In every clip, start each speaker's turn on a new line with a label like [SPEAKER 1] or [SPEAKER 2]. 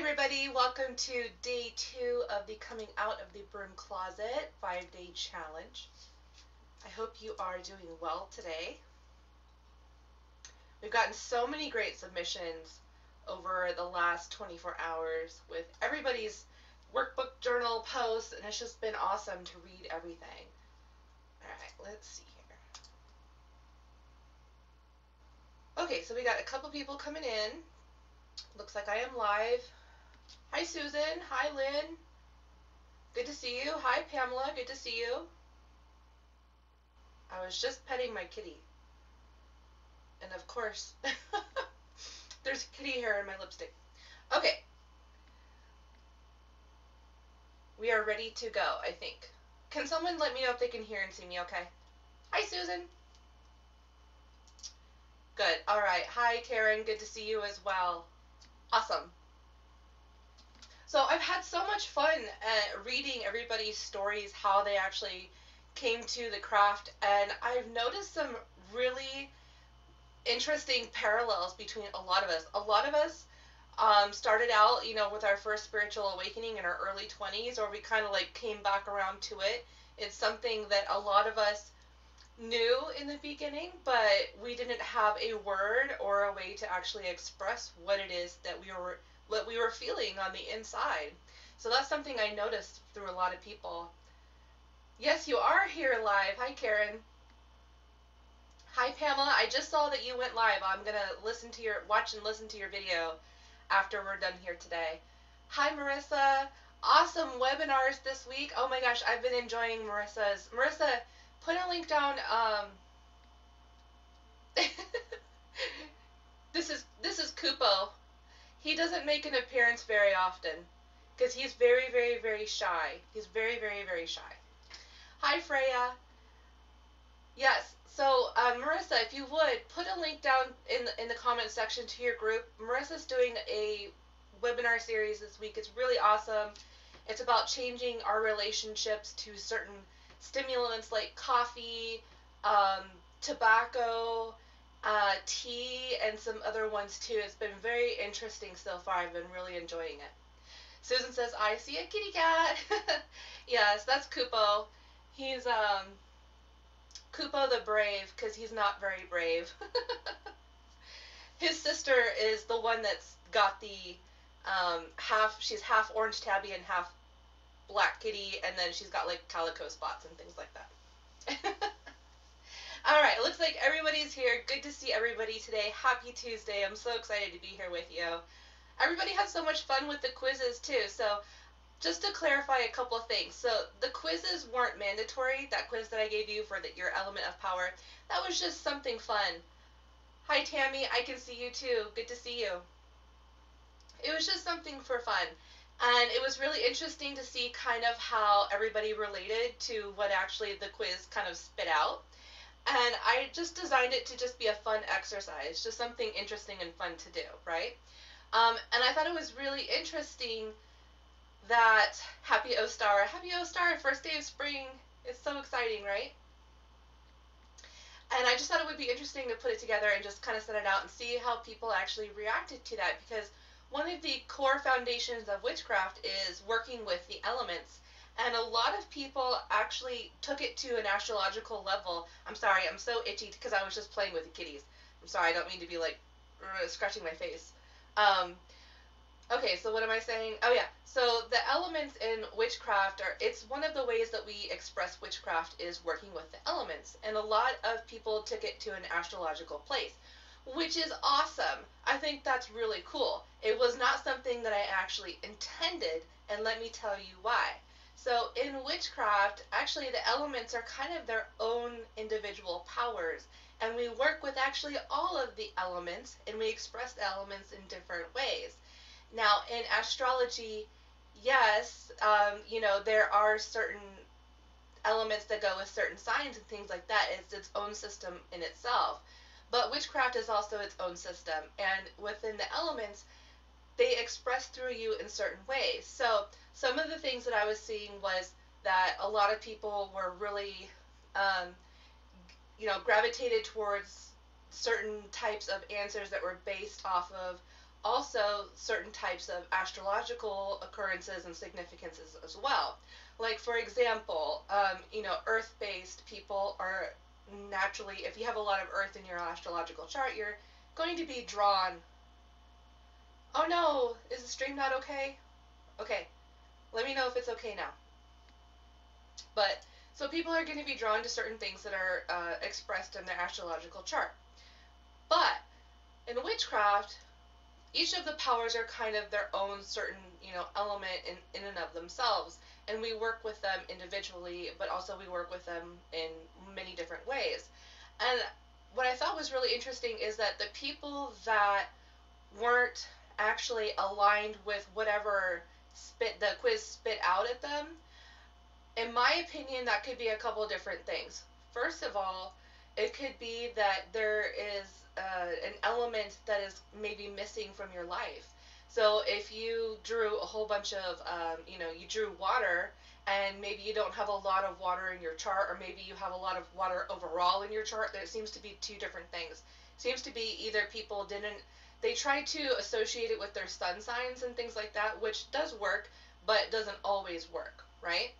[SPEAKER 1] everybody, welcome to day two of the Coming Out of the Broom Closet five day challenge. I hope you are doing well today. We've gotten so many great submissions over the last 24 hours with everybody's workbook journal posts, and it's just been awesome to read everything. Alright, let's see here. Okay, so we got a couple people coming in. Looks like I am live. Hi, Susan. Hi, Lynn. Good to see you. Hi, Pamela. Good to see you. I was just petting my kitty. And of course, there's kitty hair in my lipstick. Okay. We are ready to go, I think. Can someone let me know if they can hear and see me okay? Hi, Susan. Good. All right. Hi, Karen. Good to see you as well. Awesome. So I've had so much fun uh, reading everybody's stories, how they actually came to the craft, and I've noticed some really interesting parallels between a lot of us. A lot of us um, started out, you know, with our first spiritual awakening in our early 20s, or we kind of like came back around to it. It's something that a lot of us knew in the beginning, but we didn't have a word or a way to actually express what it is that we were what we were feeling on the inside. So that's something I noticed through a lot of people. Yes, you are here live. Hi, Karen. Hi, Pamela. I just saw that you went live. I'm gonna listen to your watch and listen to your video after we're done here today. Hi, Marissa. Awesome webinars this week. Oh my gosh, I've been enjoying Marissa's. Marissa, put a link down. Um, this is this is Kupo he doesn't make an appearance very often because he's very, very, very shy. He's very, very, very shy. Hi, Freya. Yes. So, uh, Marissa, if you would put a link down in the, in the comment section to your group. Marissa's doing a webinar series this week. It's really awesome. It's about changing our relationships to certain stimulants like coffee, um, tobacco, uh, tea, and some other ones too. It's been very interesting so far. I've been really enjoying it. Susan says, I see a kitty cat. yes, that's Kupo. He's um, Kupo the brave because he's not very brave. His sister is the one that's got the um, half, she's half orange tabby and half black kitty, and then she's got like calico spots and things like that. All right, looks like everybody's here. Good to see everybody today. Happy Tuesday. I'm so excited to be here with you. Everybody had so much fun with the quizzes too. So, just to clarify a couple of things. So, the quizzes weren't mandatory. That quiz that I gave you for the, your element of power, that was just something fun. Hi Tammy, I can see you too. Good to see you. It was just something for fun. And it was really interesting to see kind of how everybody related to what actually the quiz kind of spit out and I just designed it to just be a fun exercise, just something interesting and fun to do, right? Um, and I thought it was really interesting that Happy Ostara, Happy Ostara, first day of spring, it's so exciting, right? And I just thought it would be interesting to put it together and just kind of set it out and see how people actually reacted to that because one of the core foundations of witchcraft is working with the elements and a lot of people actually took it to an astrological level. I'm sorry, I'm so itchy because I was just playing with the kitties. I'm sorry, I don't mean to be like scratching my face. Um, okay, so what am I saying? Oh yeah, so the elements in witchcraft are it's one of the ways that we express witchcraft is working with the elements, and a lot of people took it to an astrological place, which is awesome. I think that's really cool. It was not something that I actually intended, and let me tell you why. So in witchcraft, actually the elements are kind of their own individual powers. And we work with actually all of the elements and we express the elements in different ways. Now in astrology, yes, um, you know, there are certain elements that go with certain signs and things like that. It's its own system in itself. But witchcraft is also its own system. And within the elements, they express through you in certain ways. So some of the things that I was seeing was that a lot of people were really, um, you know, gravitated towards certain types of answers that were based off of also certain types of astrological occurrences and significances as well. Like, for example, um, you know, earth based people are naturally, if you have a lot of earth in your astrological chart, you're going to be drawn. Oh no, is the stream not okay? Okay, let me know if it's okay now. But, so people are going to be drawn to certain things that are uh, expressed in their astrological chart. But, in witchcraft, each of the powers are kind of their own certain, you know, element in, in and of themselves. And we work with them individually, but also we work with them in many different ways. And what I thought was really interesting is that the people that weren't actually aligned with whatever spit the quiz spit out at them, in my opinion, that could be a couple different things. First of all, it could be that there is uh, an element that is maybe missing from your life. So if you drew a whole bunch of, um, you know, you drew water and maybe you don't have a lot of water in your chart or maybe you have a lot of water overall in your chart, there seems to be two different things. Seems to be either people didn't, they try to associate it with their sun signs and things like that, which does work, but doesn't always work, right?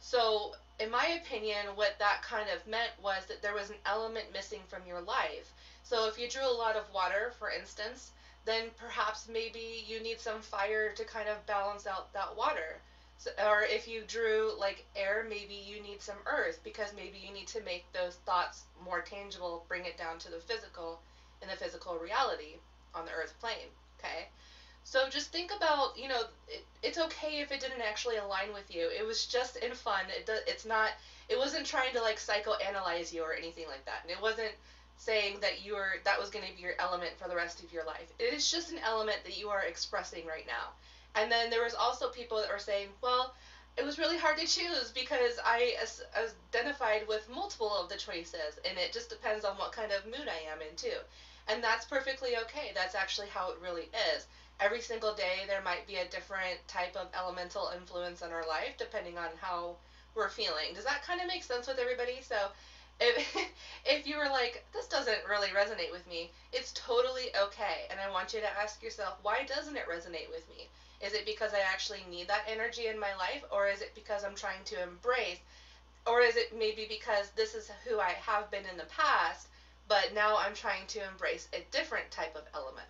[SPEAKER 1] So in my opinion, what that kind of meant was that there was an element missing from your life. So if you drew a lot of water, for instance, then perhaps maybe you need some fire to kind of balance out that water. So, or if you drew like air, maybe you need some earth because maybe you need to make those thoughts more tangible, bring it down to the physical in the physical reality on the earth plane. Okay? So just think about, you know, it, it's okay if it didn't actually align with you. It was just in fun. It do, it's not, it wasn't trying to like psychoanalyze you or anything like that. And it wasn't saying that you were that was going to be your element for the rest of your life. It is just an element that you are expressing right now. And then there was also people that were saying, well, it was really hard to choose because I as, identified with multiple of the choices, and it just depends on what kind of mood I am in too. And that's perfectly okay. That's actually how it really is. Every single day there might be a different type of elemental influence in our life depending on how we're feeling. Does that kind of make sense with everybody? So if if you were like this doesn't really resonate with me it's totally okay and i want you to ask yourself why doesn't it resonate with me is it because i actually need that energy in my life or is it because i'm trying to embrace or is it maybe because this is who i have been in the past but now i'm trying to embrace a different type of element.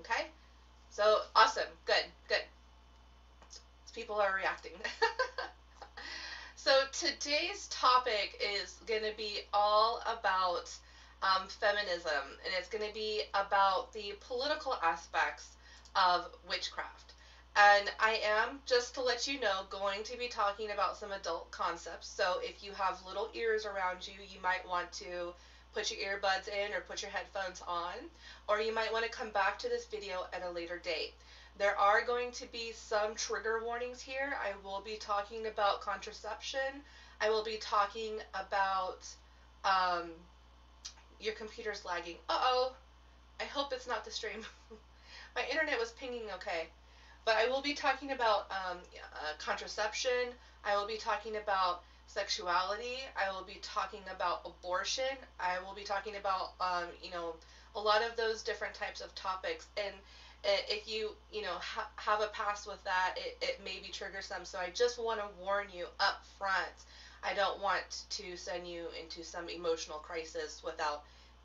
[SPEAKER 1] Okay? So awesome. Good good. People are reacting. So today's topic is going to be all about um, feminism, and it's going to be about the political aspects of witchcraft. And I am, just to let you know, going to be talking about some adult concepts. So if you have little ears around you, you might want to put your earbuds in or put your headphones on, or you might want to come back to this video at a later date. There are going to be some trigger warnings here. I will be talking about contraception. I will be talking about um, your computer's lagging. Uh-oh. I hope it's not the stream. My internet was pinging okay. But I will be talking about um, uh, contraception. I will be talking about sexuality. I will be talking about abortion. I will be talking about, um, you know, a lot of those different types of topics. And if you you know ha- have a past with that it, it maybe triggers them so i just want to warn you up front i don't want to send you into some emotional crisis without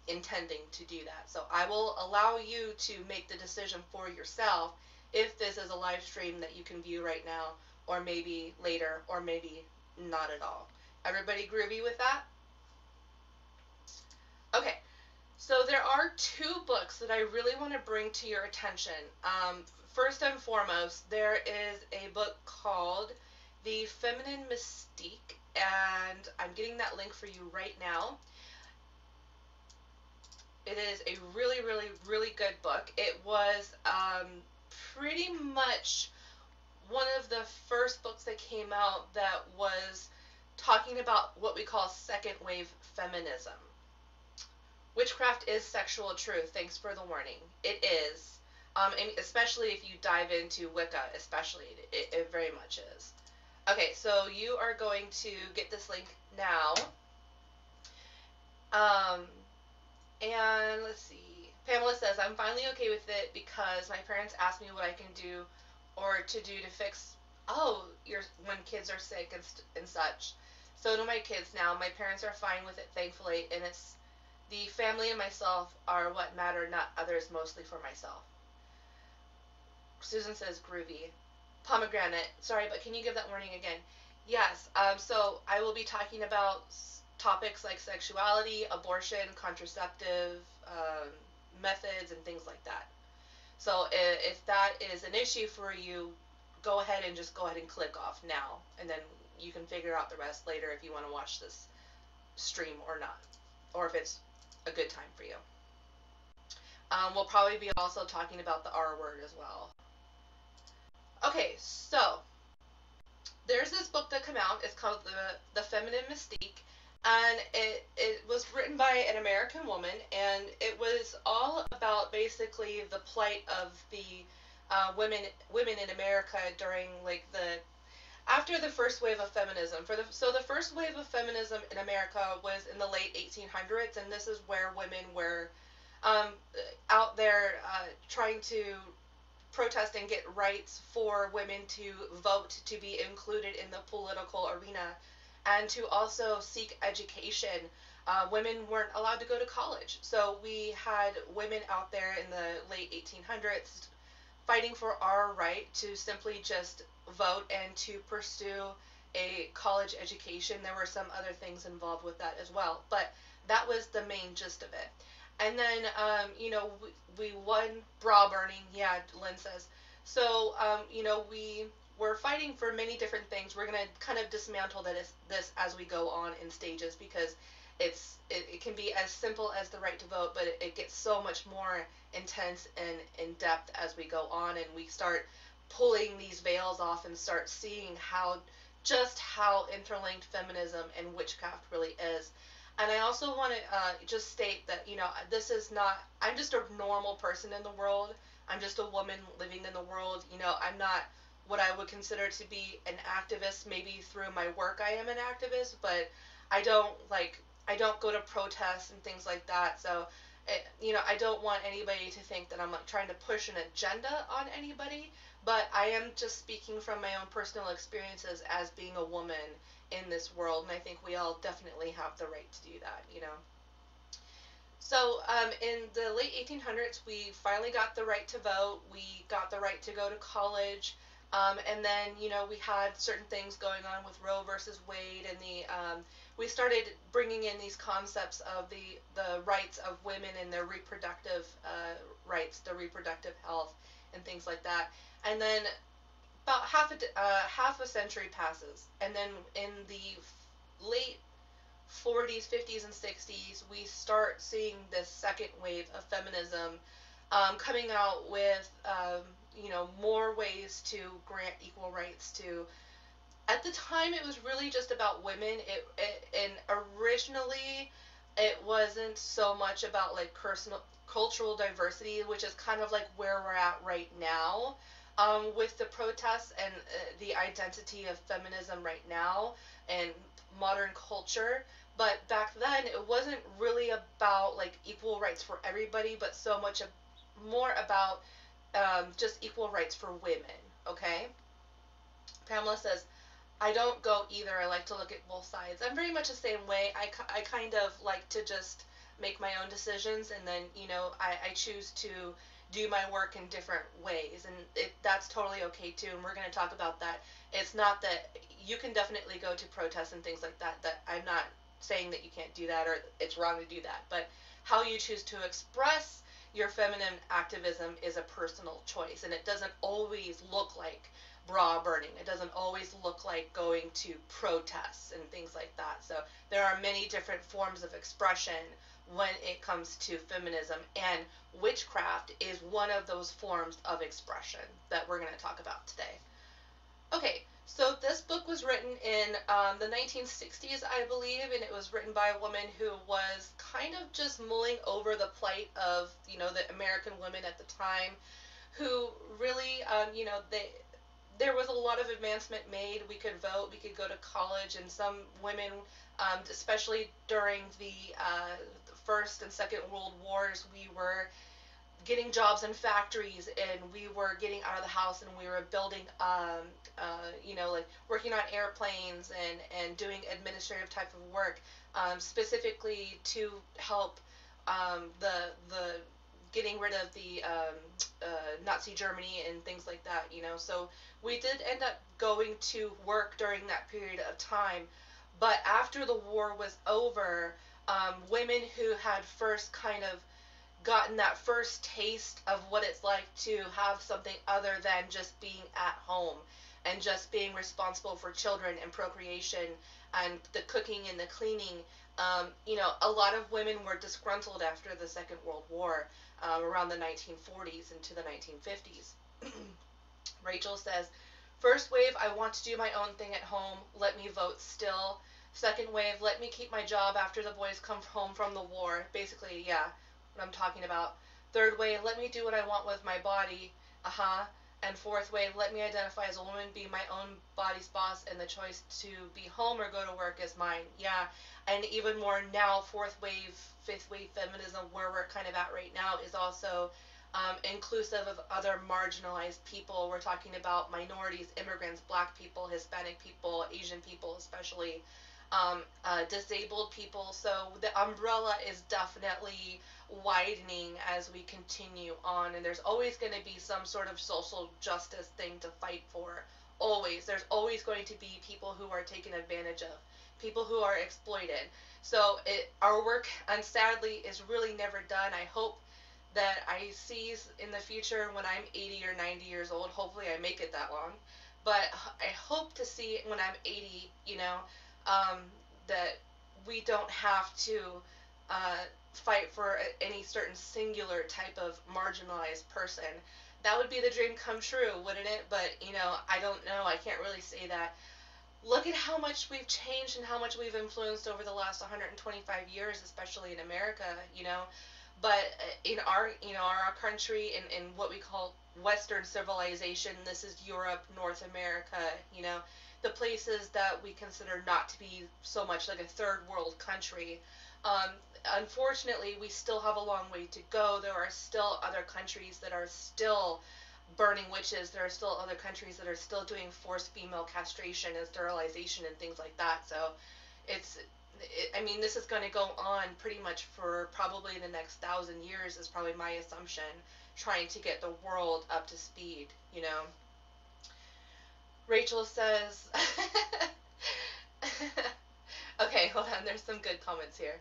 [SPEAKER 1] intending to do that so i will allow you to make the decision for yourself if this is a live stream that you can view right now or maybe later or maybe not at all everybody groovy with that okay so there are two books that I really want to bring to your attention. Um, first and foremost, there is a book called The Feminine Mystique, and I'm getting that link for you right now. It is a really, really, really good book. It was um, pretty much one of the first books that came out that was talking about what we call second wave feminism. Witchcraft is sexual truth. Thanks for the warning. It is. Um, especially if you dive into Wicca, especially, it, it very much is. Okay, so you are going to get this link now. Um, and let's see. Pamela says, I'm finally okay with it because my parents asked me what I can do or to do to fix, oh, your when kids are sick and, and such. So do my kids now. My parents are fine with it, thankfully, and it's the family and myself are what matter, not others, mostly for myself. Susan says, groovy. Pomegranate. Sorry, but can you give that warning again? Yes. Um, so I will be talking about topics like sexuality, abortion, contraceptive um, methods, and things like that. So if, that is an issue for you, go ahead and just go ahead and click off now, and then you can figure out the rest later if you want to watch this stream or not, or if it's a good time for you. Um, we'll probably be also talking about the R word as well. Okay, so there's this book that came out. It's called the the Feminine Mystique, and it it was written by an American woman, and it was all about basically the plight of the uh, women women in America during like the after the first wave of feminism. For the so the first wave of feminism in America was in the late 1800s, and this is where women were um, out there uh, trying to protest and get rights for women to vote to be included in the political arena and to also seek education. Uh, women weren't allowed to go to college. So we had women out there in the late 1800s fighting for our right to simply just vote and to pursue a college education. There were some other things involved with that as well, but that was the main gist of it. And then, um, you know, we, we won bra burning. Yeah, Lynn says. So, um, you know, we were fighting for many different things. We're gonna kind of dismantle this this as we go on in stages because it's it, it can be as simple as the right to vote, but it, it gets so much more intense and in depth as we go on, and we start pulling these veils off and start seeing how just how interlinked feminism and witchcraft really is. And I also want to uh, just state that, you know, this is not, I'm just a normal person in the world. I'm just a woman living in the world. You know, I'm not what I would consider to be an activist. Maybe through my work I am an activist, but I don't, like, I don't go to protests and things like that. So, it, you know, I don't want anybody to think that I'm like trying to push an agenda on anybody, but I am just speaking from my own personal experiences as being a woman in this world, and I think we all definitely have the right to do that, you know. So, um, in the late 1800s, we finally got the right to vote. We got the right to go to college. Um, and then, you know, we had certain things going on with Roe versus Wade, and the um, we started bringing in these concepts of the the rights of women and their reproductive uh, rights, their reproductive health, and things like that. And then about half a uh, half a century passes, and then in the late 40s, 50s, and 60s, we start seeing this second wave of feminism um, coming out with um, you know more ways to grant equal rights to. At the time, it was really just about women. It, it and originally, it wasn't so much about like personal cultural diversity, which is kind of like where we're at right now um, with the protests and uh, the identity of feminism right now and modern culture. But back then, it wasn't really about like equal rights for everybody, but so much of, more about um, just equal rights for women. Okay. Pamela says, I don't go either. I like to look at both sides. I'm very much the same way. I, I kind of like to just make my own decisions and then, you know, I, I choose to do my work in different ways, and it, that's totally okay too. And we're going to talk about that. It's not that you can definitely go to protests and things like that. That I'm not saying that you can't do that or it's wrong to do that, but how you choose to express your feminine activism is a personal choice, and it doesn't always look like bra burning. It doesn't always look like going to protests and things like that. So there are many different forms of expression when it comes to feminism, and witchcraft is one of those forms of expression that we're going to talk about today. Okay, so this book was written in um, the 1960s, I believe, and it was written by a woman who was kind of just mulling over the plight of, you know, the American women at the time, who really, um, you know, they there was a lot of advancement made. We could vote, we could go to college, and some women, um, especially during the uh, First and Second World Wars, we were getting jobs in factories and we were getting out of the house and we were building um, uh, you know like working on airplanes and and doing administrative type of work um, specifically to help um, the the getting rid of the um, uh, Nazi Germany and things like that you know? So we did end up going to work during that period of time but after the war was over um, women who had first kind of gotten that first taste of what it's like to have something other than just being at home and just being responsible for children and procreation and the cooking and the cleaning. Um, you know, a lot of women were disgruntled after the Second World War um, around the 1940s into the 1950s. Rachel says, First wave, I want to do my own thing at home. Let me vote still. Second wave, let me keep my job after the boys come home from the war. Basically, yeah, what I'm talking about. Third way, let me do what I want with my body. Uh huh. And fourth way, let me identify as a woman, be my own body's boss, and the choice to be home or go to work is mine. Yeah. And even more now, fourth wave, fifth wave feminism, where we're kind of at right now, is also um, inclusive of other marginalized people. We're talking about minorities, immigrants, black people, Hispanic people, Asian people, especially um, uh, disabled people. So the umbrella is definitely widening as we continue on, and there's always going to be some sort of social justice thing to fight for. Always. There's always going to be people who are taken advantage of, people who are exploited. So it, our work, and sadly, is really never done. I hope that I see in the future when I'm 80 or 90 years old. Hopefully, I make it that long. But I hope to see when I'm 80, you know, um, that we don't have to uh, fight for any certain singular type of marginalized person. That would be the dream come true, wouldn't it? But, you know, I don't know. I can't really say that. Look at how much we've changed and how much we've influenced over the last 125 years, especially in America, you know. But uh, in our, you know, our country, in, in what we call Western civilization, this is Europe, North America, you know, the places that we consider not to be so much like a third world country. Um, unfortunately, we still have a long way to go. There are still other countries that are still burning witches. There are still other countries that are still doing forced female castration and sterilization and things like that. So it's, it, I mean, this is going to go on pretty much for probably the next thousand years, is probably my assumption, trying to get the world up to speed, you know. Rachel says, okay, hold on, there's some good comments here.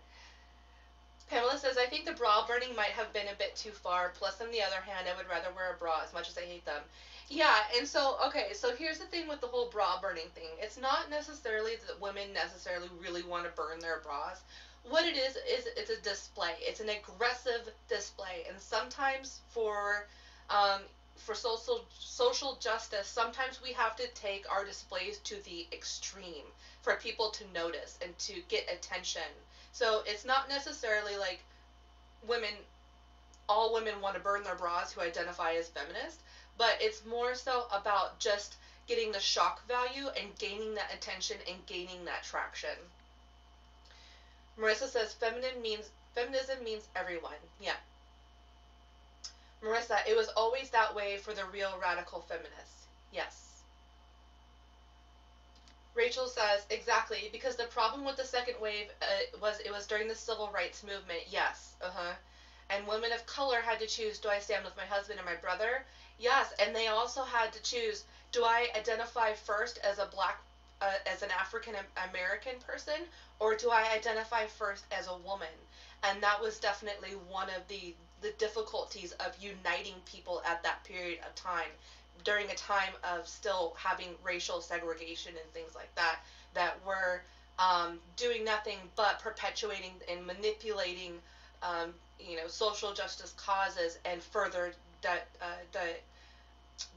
[SPEAKER 1] Pamela says, I think the bra burning might have been a bit too far. Plus, on the other hand, I would rather wear a bra as much as I hate them. Yeah, and so, okay, so here's the thing with the whole bra burning thing. It's not necessarily that women necessarily really want to burn their bras. What it is, is it's a display. It's an aggressive display. And sometimes for um, for social social justice, sometimes we have to take our displays to the extreme for people to notice and to get attention. So it's not necessarily like women all women want to burn their bras who identify as feminist, but it's more so about just getting the shock value and gaining that attention and gaining that traction. Marissa says feminine means feminism means everyone. Yeah, Marissa, it was always that way for the real radical feminists. Yes. Rachel says, exactly, because the problem with the second wave uh, was it was during the civil rights movement. Yes. Uh huh. And women of color had to choose do I stand with my husband and my brother? Yes. And they also had to choose do I identify first as a black, uh, as an African American person, or do I identify first as a woman? And that was definitely one of the the difficulties of uniting people at that period of time during a time of still having racial segregation and things like that that were um, doing nothing but perpetuating and manipulating um, you know social justice causes and further that uh, the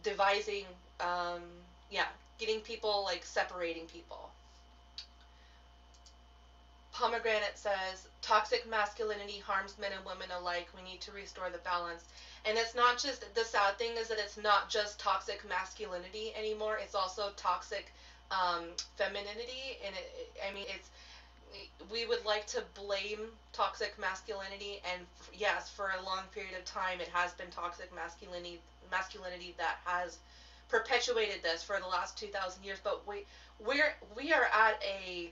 [SPEAKER 1] devising um, yeah getting people like separating people Pomegranate says, toxic masculinity harms men and women alike. We need to restore the balance. And it's not just, the sad thing is that it's not just toxic masculinity anymore, it's also toxic um, femininity. And it, I mean, it's, we would like to blame toxic masculinity, and yes, for a long period of time, it has been toxic masculinity masculinity that has perpetuated this for the last 2,000 years. But we we're we are at a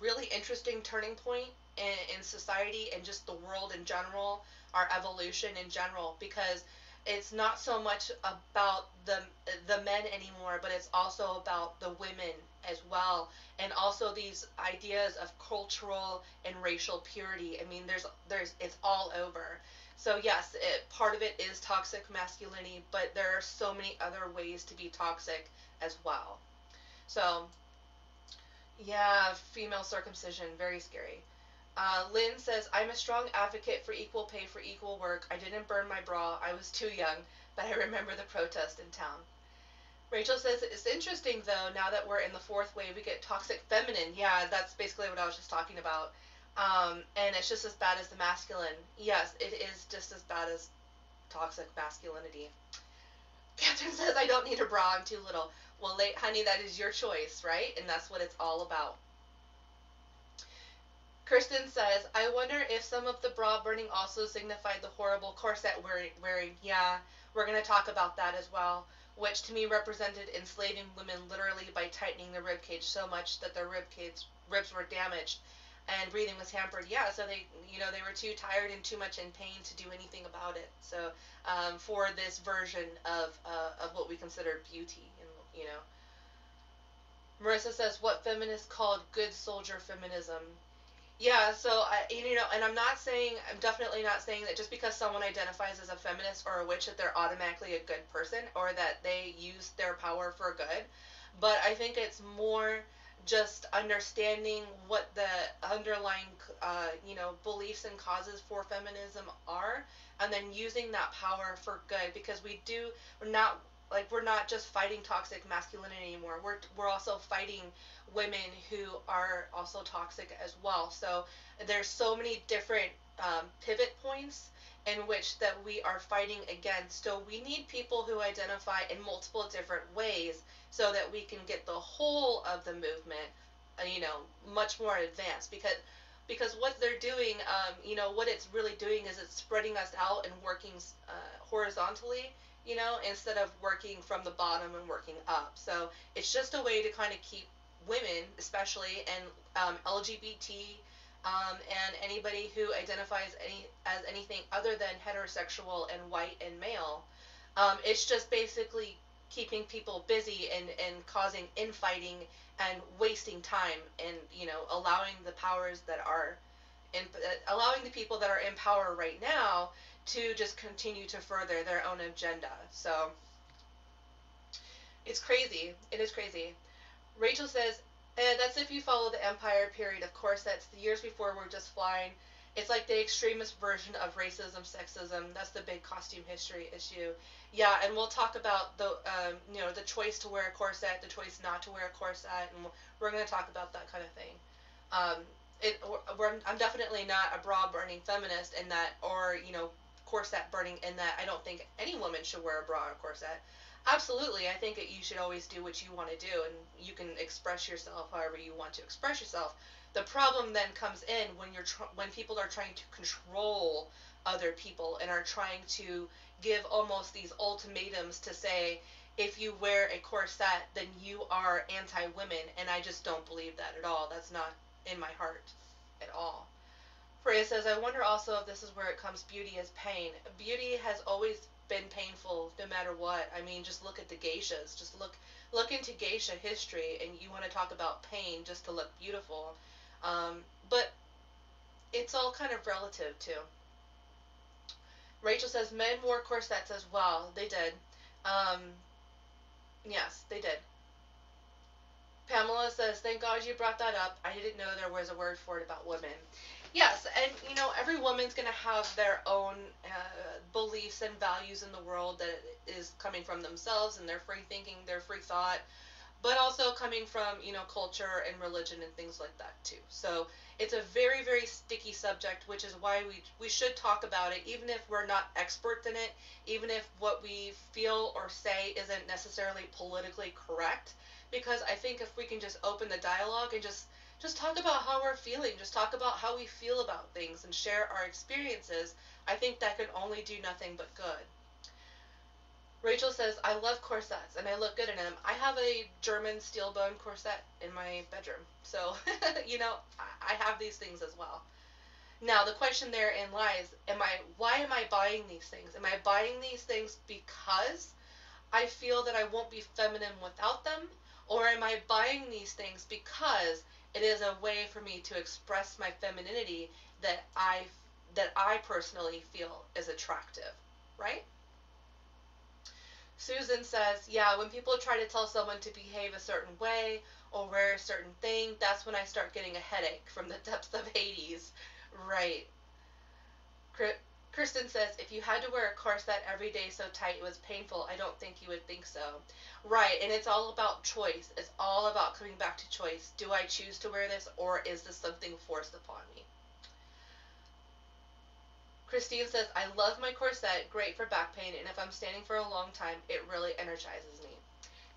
[SPEAKER 1] really interesting turning point in, in society and just the world in general, our evolution in general, because it's not so much about the the men anymore, but it's also about the women as well, and also these ideas of cultural and racial purity. I mean, there's there's it's all over. So yes, it, part of it is toxic masculinity, but there are so many other ways to be toxic as well. So yeah, female circumcision, very scary. Uh, Lynn says, I'm a strong advocate for equal pay for equal work. I didn't burn my bra. I was too young, but I remember the protest in town. Rachel says, it's interesting though, now that we're in the fourth wave, we get toxic feminine. Yeah, that's basically what I was just talking about. Um, and it's just as bad as the masculine. Yes, it is just as bad as toxic masculinity. Catherine says, I don't need a bra, I'm too little. Well, late, honey, that is your choice, right? And that's what it's all about. Kirsten says, I wonder if some of the bra burning also signified the horrible corset wearing. Yeah, we're going to talk about that as well, which to me represented enslaving women literally by tightening the rib cage so much that their rib cage, ribs were damaged and breathing was hampered. Yeah, so they, you know, they were too tired and too much in pain to do anything about it. So um, for this version of uh, of what we consider beauty, and you know, Marissa says what feminists called good soldier feminism. Yeah, so I, you know, and I'm not saying, I'm definitely not saying that just because someone identifies as a feminist or a witch that they're automatically a good person or that they use their power for good. But I think it's more just understanding what the underlying, uh, you know, beliefs and causes for feminism are, and then using that power for good because we do, we're not like we're not just fighting toxic masculinity anymore. We're we're also fighting women who are also toxic as well. So there's so many different um, pivot points in which that we are fighting against. So we need people who identify in multiple different ways so that we can get the whole of the movement, uh, you know, much more advanced because because what they're doing, um, you know, what it's really doing is it's spreading us out and working uh, horizontally you know, instead of working from the bottom and working up. So it's just a way to kind of keep women, especially, and um, LGBT, um, and anybody who identifies any as anything other than heterosexual and white and male. Um, it's just basically keeping people busy and, and causing infighting and wasting time and you know allowing the powers that are in, uh, allowing the people that are in power right now to just continue to further their own agenda. So it's crazy. It is crazy. Rachel says, eh, that's if you follow the empire period of corsets. The years before were just flying. It's like the extremist version of racism, sexism. That's the big costume history issue. Yeah, and we'll talk about the um, you know the choice to wear a corset, the choice not to wear a corset, and we're going to talk about that kind of thing. Um, it, I'm definitely not a bra burning feminist in that, or you know, corset burning in that I don't think any woman should wear a bra or corset. Absolutely, I think that you should always do what you want to do and you can express yourself however you want to express yourself. The problem then comes in when you're tr- when people are trying to control other people and are trying to give almost these ultimatums to say if you wear a corset then you are anti-women and I just don't believe that at all. That's not in my heart at all. Freya says, I wonder also if this is where it comes beauty as pain. Beauty has always been painful no matter what. I mean, just look at the geishas. Just look look into geisha history and you want to talk about pain just to look beautiful. Um, but it's all kind of relative too. Rachel says men wore corsets as well. They did. Um, yes, they did. Pamela says, "Thank God you brought that up. I didn't know there was a word for it about women." Yes, and you know every woman's gonna have their own uh, beliefs and values in the world that is coming from themselves and their free thinking, their free thought, but also coming from you know culture and religion and things like that too. So it's a very very sticky subject, which is why we we should talk about it, even if we're not experts in it, even if what we feel or say isn't necessarily politically correct, because I think if we can just open the dialogue and just just talk about how we're feeling. Just talk about how we feel about things and share our experiences. I think that can only do nothing but good. Rachel says, I love corsets and I look good in them. I have a German steel bone corset in my bedroom. So, you know, I have these things as well. Now, the question therein lies, am I why am I buying these things? Am I buying these things because I feel that I won't be feminine without them? Or am I buying these things because it is a way for me to express my femininity that I that I personally feel is attractive, right? Susan says, yeah, when people try to tell someone to behave a certain way or wear a certain thing, that's when I start getting a headache from the depths of Hades. Right. Kristen says, if you had to wear a corset every day so tight it was painful, I don't think you would think so. Right, and it's all about choice. It's all about coming back to choice. Do I choose to wear this or is this something forced upon me? Christine says, I love my corset, great for back pain, and if I'm standing for a long time, it really energizes me.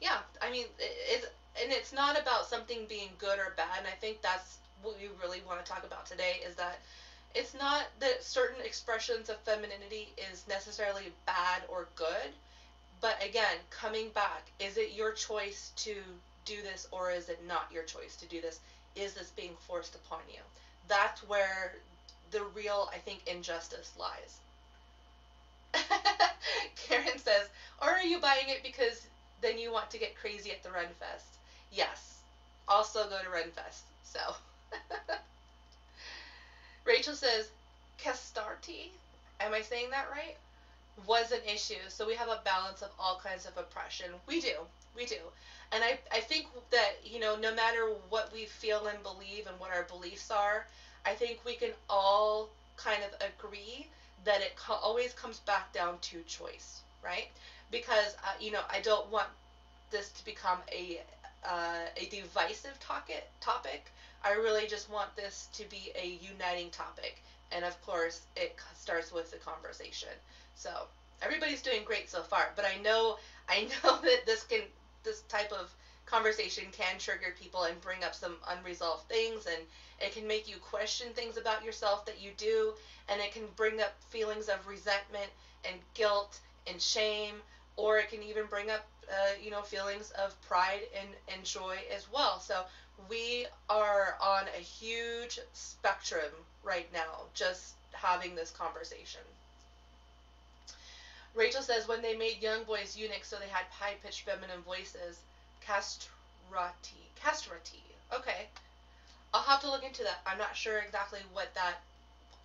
[SPEAKER 1] Yeah, I mean, it's, and it's not about something being good or bad, and I think that's what we really want to talk about today is that it's not that certain expressions of femininity is necessarily bad or good, but again, coming back, is it your choice to do this or is it not your choice to do this? Is this being forced upon you? That's where the real, I think, injustice lies. Karen says, or are you buying it because then you want to get crazy at the Ren Fest? Yes. Also go to Ren Fest. So. Rachel says, Castarti, am I saying that right? Was an issue. So we have a balance of all kinds of oppression. We do. We do. And I, I think that, you know, no matter what we feel and believe and what our beliefs are, I think we can all kind of agree that it co- always comes back down to choice, right? Because uh, you know, I don't want this to become a uh, a divisive topic. Topic. I really just want this to be a uniting topic, and of course, it starts with the conversation. So everybody's doing great so far, but I know I know that this can this type of conversation can trigger people and bring up some unresolved things and it can make you question things about yourself that you do and it can bring up feelings of resentment and guilt and shame or it can even bring up uh, you know feelings of pride and, and joy as well so we are on a huge spectrum right now just having this conversation Rachel says when they made young boys eunuchs so they had high pitched feminine voices castrati. Castrati. Okay. I'll have to look into that. I'm not sure exactly what that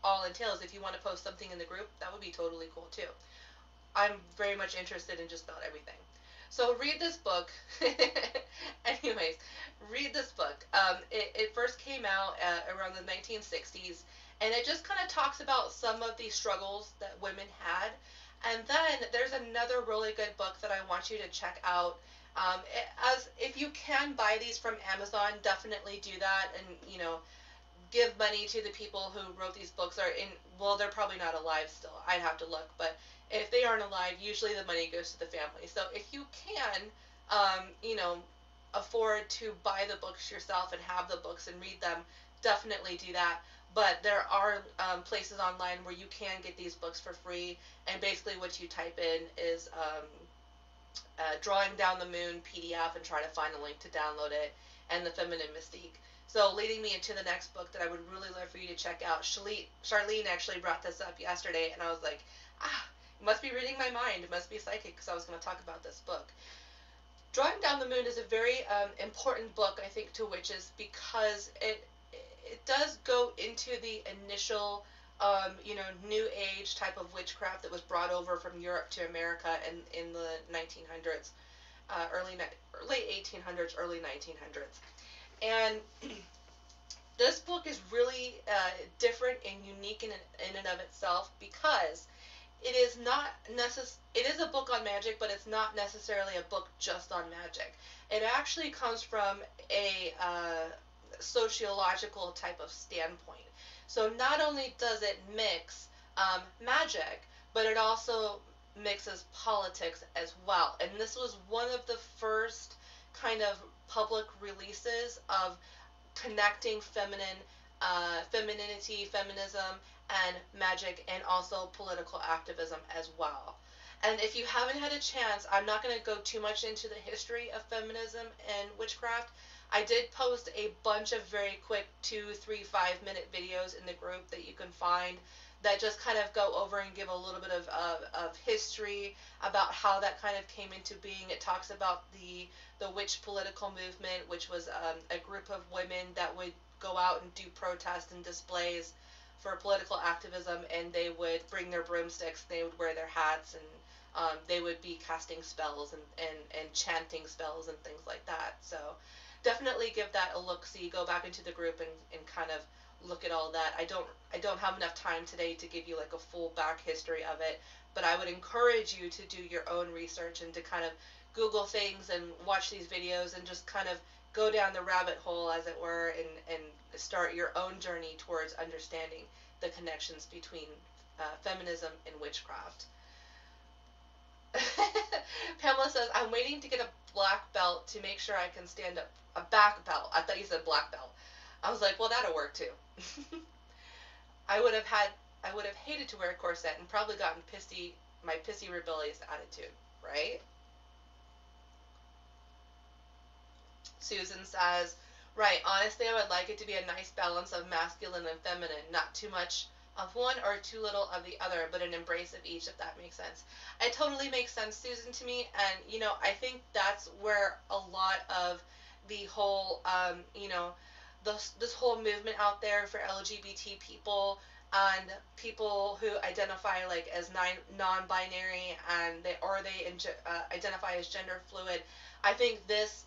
[SPEAKER 1] all entails. If you want to post something in the group, that would be totally cool too. I'm very much interested in just about everything. So read this book. Anyways, read this book. Um, it, it first came out uh, around the 1960s, and it just kind of talks about some of the struggles that women had. And then there's another really good book that I want you to check out. Um, as if you can buy these from Amazon, definitely do that, and you know, give money to the people who wrote these books. Are in well, they're probably not alive still. I'd have to look, but if they aren't alive, usually the money goes to the family. So if you can, um, you know, afford to buy the books yourself and have the books and read them, definitely do that. But there are um, places online where you can get these books for free, and basically what you type in is um, uh, Drawing Down the Moon PDF and try to find a link to download it, and The Feminine Mystique. So, leading me into the next book that I would really love for you to check out. Charlene, Charlene actually brought this up yesterday, and I was like, ah, must be reading my mind. It must be psychic because I was going to talk about this book. Drawing Down the Moon is a very um, important book, I think, to witches because it it does go into the initial um, you know, new age type of witchcraft that was brought over from Europe to America in, in the 1900s, uh, early late 1800s, early 1900s. And this book is really uh, different and unique in, in and of itself because it is not necess- it is a book on magic, but it's not necessarily a book just on magic. It actually comes from a uh, sociological type of standpoint. So not only does it mix um, magic, but it also mixes politics as well. And this was one of the first kind of public releases of connecting feminine, uh, femininity, feminism, and magic, and also political activism as well. And if you haven't had a chance, I'm not going to go too much into the history of feminism and witchcraft. I did post a bunch of very quick two, three, five minute videos in the group that you can find that just kind of go over and give a little bit of, of, of history about how that kind of came into being. It talks about the the witch political movement, which was um, a group of women that would go out and do protests and displays for political activism, and they would bring their broomsticks, they would wear their hats, and um, they would be casting spells and, and, and chanting spells and things like that. So definitely give that a look. See, go back into the group and, and kind of look at all that. I don't I don't have enough time today to give you like a full back history of it, but I would encourage you to do your own research and to kind of Google things and watch these videos and just kind of go down the rabbit hole as it were and, and start your own journey towards understanding the connections between uh, feminism and witchcraft. Pamela says, I'm waiting to get a black belt to make sure I can stand up. A back belt. I thought you said black belt. I was like, well, that'll work too. I would have had, I would have hated to wear a corset and probably gotten pissy, my pissy rebellious attitude, right? Susan says, right, honestly, I would like it to be a nice balance of masculine and feminine, not too much of one or too little of the other, but an embrace of each, if that makes sense. It totally makes sense, Susan, to me, and, you know, I think that's where a lot of the whole, um, you know, this, this whole movement out there for LGBT people and people who identify like as non-binary and they or they uh, identify as gender fluid. I think this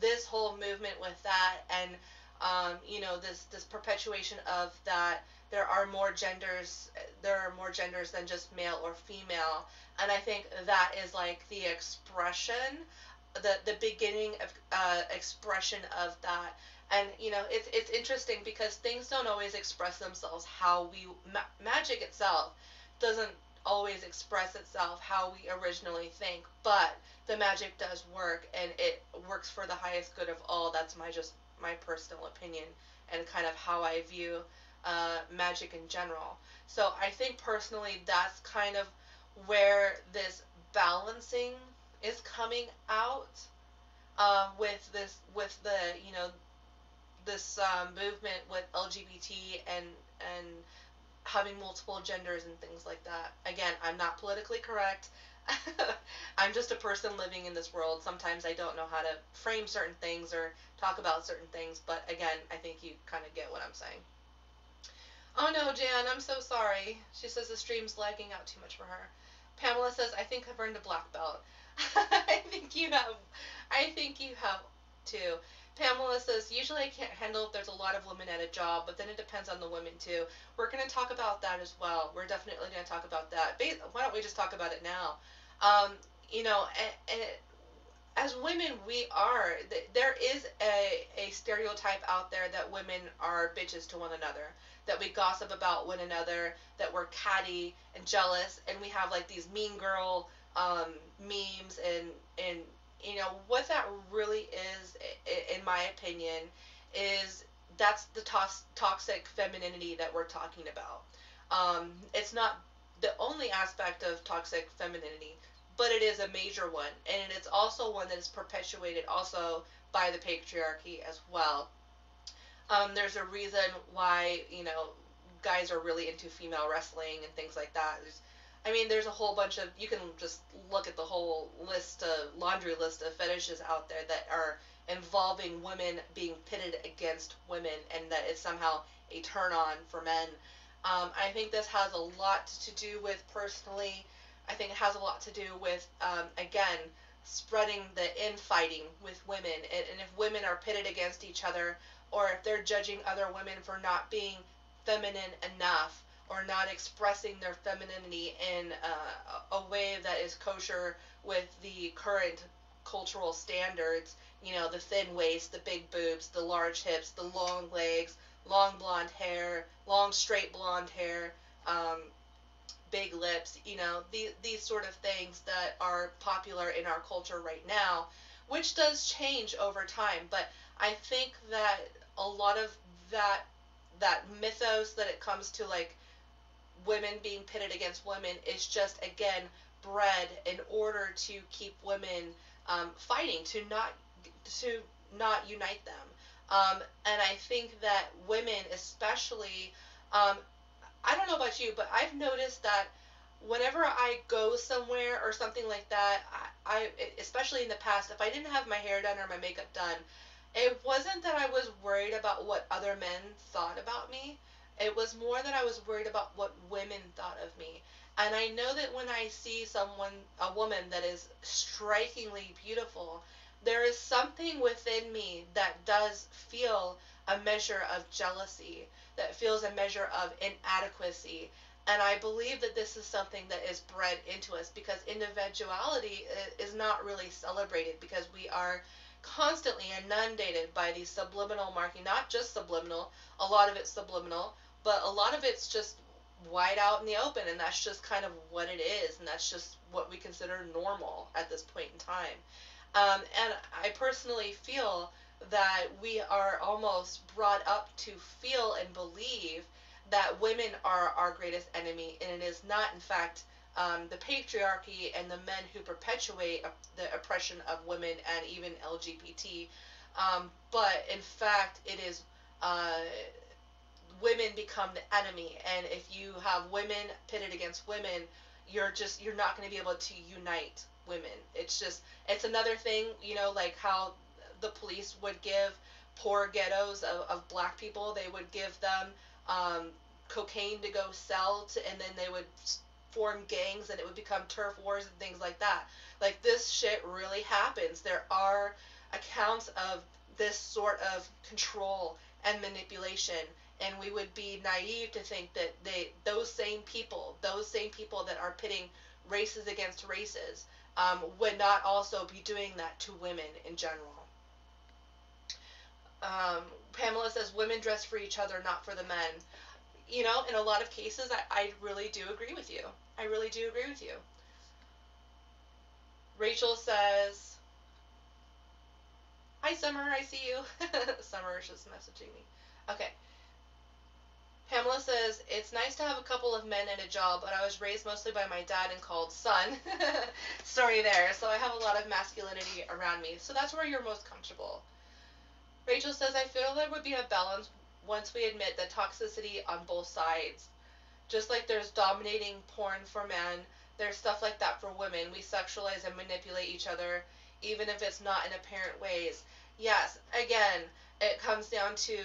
[SPEAKER 1] this whole movement with that and um, you know this this perpetuation of that there are more genders there are more genders than just male or female and i think that is like the expression the the beginning of uh, expression of that and you know it's it's interesting because things don't always express themselves how we ma- magic itself doesn't always express itself how we originally think but the magic does work and it works for the highest good of all. That's my just my personal opinion and kind of how i view uh, magic in general. So i think personally that's kind of where this balancing is coming out uh, with this with the you know this um, movement with LGBT and and having multiple genders and things like that. Again, I'm not politically correct. I'm just a person living in this world. Sometimes I don't know how to frame certain things or talk about certain things, but again, I think you kind of get what I'm saying. Oh no, Jan, I'm so sorry. She says the stream's lagging out too much for her. Pamela says, I think I've earned a black belt. I think you have. I think you have too. Pamela says, usually I can't handle if there's a lot of women at a job, but then it depends on the women too. We're going to talk about that as well. We're definitely going to talk about that. Why don't we just talk about it now? Um, you know, and, and as women, we are, there is a, a stereotype out there that women are bitches to one another, that we gossip about one another, that we're catty and jealous, and we have like these mean girl um, memes and, and you know what that really is in my opinion is that's the toxic femininity that we're talking about. Um, it's not the only aspect of toxic femininity but it is a major one and it's also one that is perpetuated also by the patriarchy as well. Um, there's a reason why you know guys are really into female wrestling and things like that. There's I mean, there's a whole bunch of you can just look at the whole list, of, laundry list of fetishes out there that are involving women being pitted against women, and that it's somehow a turn on for men. Um, I think this has a lot to do with personally. I think it has a lot to do with um, again spreading the infighting with women, and, and if women are pitted against each other, or if they're judging other women for not being feminine enough or not expressing their femininity in uh, a way that is kosher with the current cultural standards. You know, the thin waist, the big boobs, the large hips, the long legs, long blonde hair, long straight blonde hair, um, big lips. You know, these these sort of things that are popular in our culture right now, which does change over time. But I think that a lot of that that mythos that it comes to like women being pitted against women is just again bred in order to keep women um, fighting to not to not unite them. Um, and I think that women, especially, um, I don't know about you, but I've noticed that whenever I go somewhere or something like that, I, I especially in the past, if I didn't have my hair done or my makeup done, it wasn't that I was worried about what other men thought about me. It was more that I was worried about what women thought of me. And I know that when I see someone, a woman that is strikingly beautiful, there is something within me that does feel a measure of jealousy, that feels a measure of inadequacy. And I believe that this is something that is bred into us because individuality is not really celebrated because we are constantly inundated by these subliminal marking, not just subliminal, a lot of it's subliminal, but a lot of it's just wide out in the open and that's just kind of what it is and that's just what we consider normal at this point in time. Um, and I personally feel that we are almost brought up to feel and believe that women are our greatest enemy, and it is not, in fact, um, the patriarchy and the men who perpetuate the oppression of women and even LGBT. Um, but in fact, it is uh, women become the enemy, and if you have women pitted against women, you're just you're not going to be able to unite women. It's just it's another thing, you know, like how the police would give poor ghettos of, of black people, they would give them um, cocaine to go sell to, and then they would form gangs and it would become turf wars and things like that. Like this shit really happens. There are accounts of this sort of control and manipulation and we would be naive to think that they those same people, those same people that are pitting races against races um, would not also be doing that to women in general. Um, Pamela says women dress for each other, not for the men. You know, in a lot of cases, I, I really do agree with you. I really do agree with you. Rachel says, Hi, Summer, I see you. Summer is just messaging me. Okay. Pamela says, It's nice to have a couple of men and a job, but I was raised mostly by my dad and called son. Story there. So I have a lot of masculinity around me. So that's where you're most comfortable. Rachel says, I feel there would be a balance once we admit the toxicity on both sides. Just like there's dominating porn for men, there's stuff like that for women. We sexualize and manipulate each other, even if it's not in apparent ways. Yes, again, it comes down to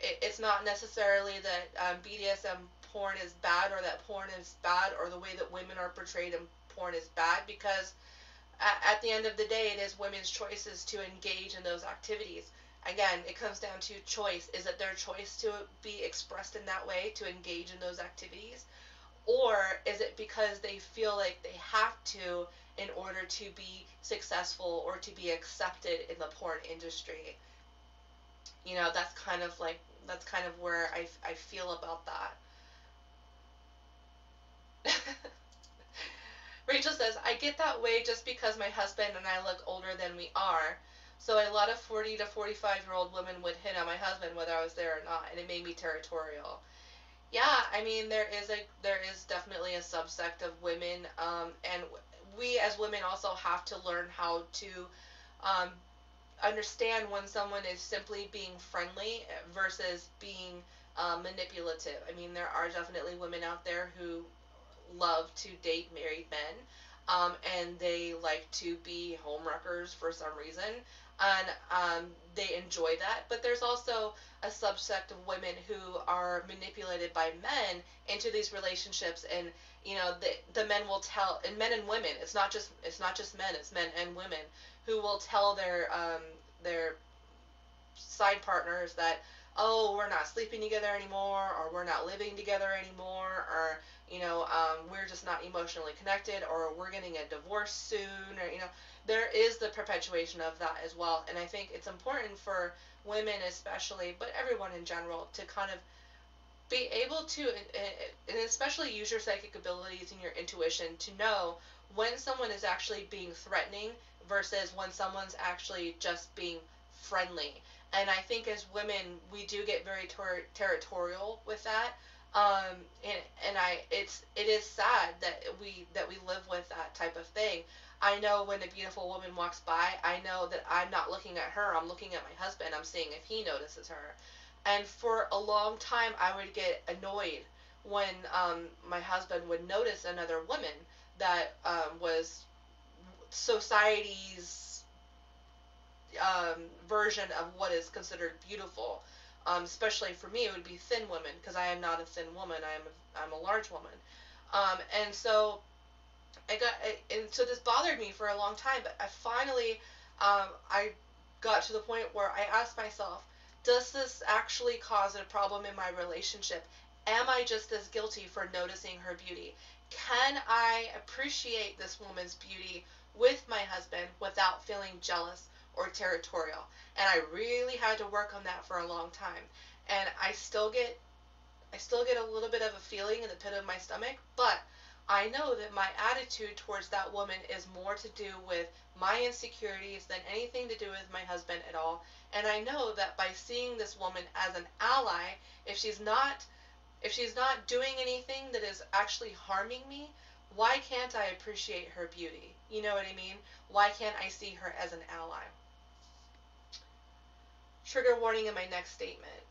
[SPEAKER 1] it, it's not necessarily that um, BDSM porn is bad or that porn is bad or the way that women are portrayed in porn is bad because at, at the end of the day it is women's choices to engage in those activities. Again, it comes down to choice. Is it their choice to be expressed in that way, to engage in those activities? Or is it because they feel like they have to in order to be successful or to be accepted in the porn industry? You know, that's kind of like that's kind of where I, I feel about that. Rachel says, I get that way just because my husband and I look older than we are. So a lot of 40 to 45 year old women would hit on my husband whether I was there or not, and it made me territorial. Yeah, I mean there is a there is definitely a subsect of women, um, and we as women also have to learn how to um, understand when someone is simply being friendly versus being um, manipulative. I mean, there are definitely women out there who love to date married men, um, and they like to be homewreckers for some reason, and um, they enjoy that. But there's also a subset of women who are manipulated by men into these relationships, and you know, the the men will tell, and men and women. It's not just it's not just men. It's men and women who will tell their um, their side partners that oh we're not sleeping together anymore or we're not living together anymore or you know um, we're just not emotionally connected or we're getting a divorce soon or you know there is the perpetuation of that as well and i think it's important for women especially but everyone in general to kind of be able to and especially use your psychic abilities and your intuition to know when someone is actually being threatening versus when someone's actually just being friendly. and I think as women we do get very ter- territorial with that. Um, and and I it's it is sad that we that we live with that type of thing. I know when a beautiful woman walks by, I know that I'm not looking at her. I'm looking at my husband. I'm seeing if he notices her. And for a long time, I would get annoyed when um, my husband would notice another woman that um, was society's um, version of what is considered beautiful. Um, especially for me, it would be thin women because I am not a thin woman. I am a, I'm a large woman, um, and so I got and so this bothered me for a long time. But I finally um, I got to the point where I asked myself, does this actually cause a problem in my relationship? Am I just as guilty for noticing her beauty? Can I appreciate this woman's beauty with my husband without feeling jealous or territorial? And I really had to work on that for a long time. And I still get I still get a little bit of a feeling in the pit of my stomach, but I know that my attitude towards that woman is more to do with my insecurities than anything to do with my husband at all. And I know that by seeing this woman as an ally, if she's not if she's not doing anything that is actually harming me, why can't I appreciate her beauty? You know what I mean? Why can't I see her as an ally? Trigger warning in my next statement.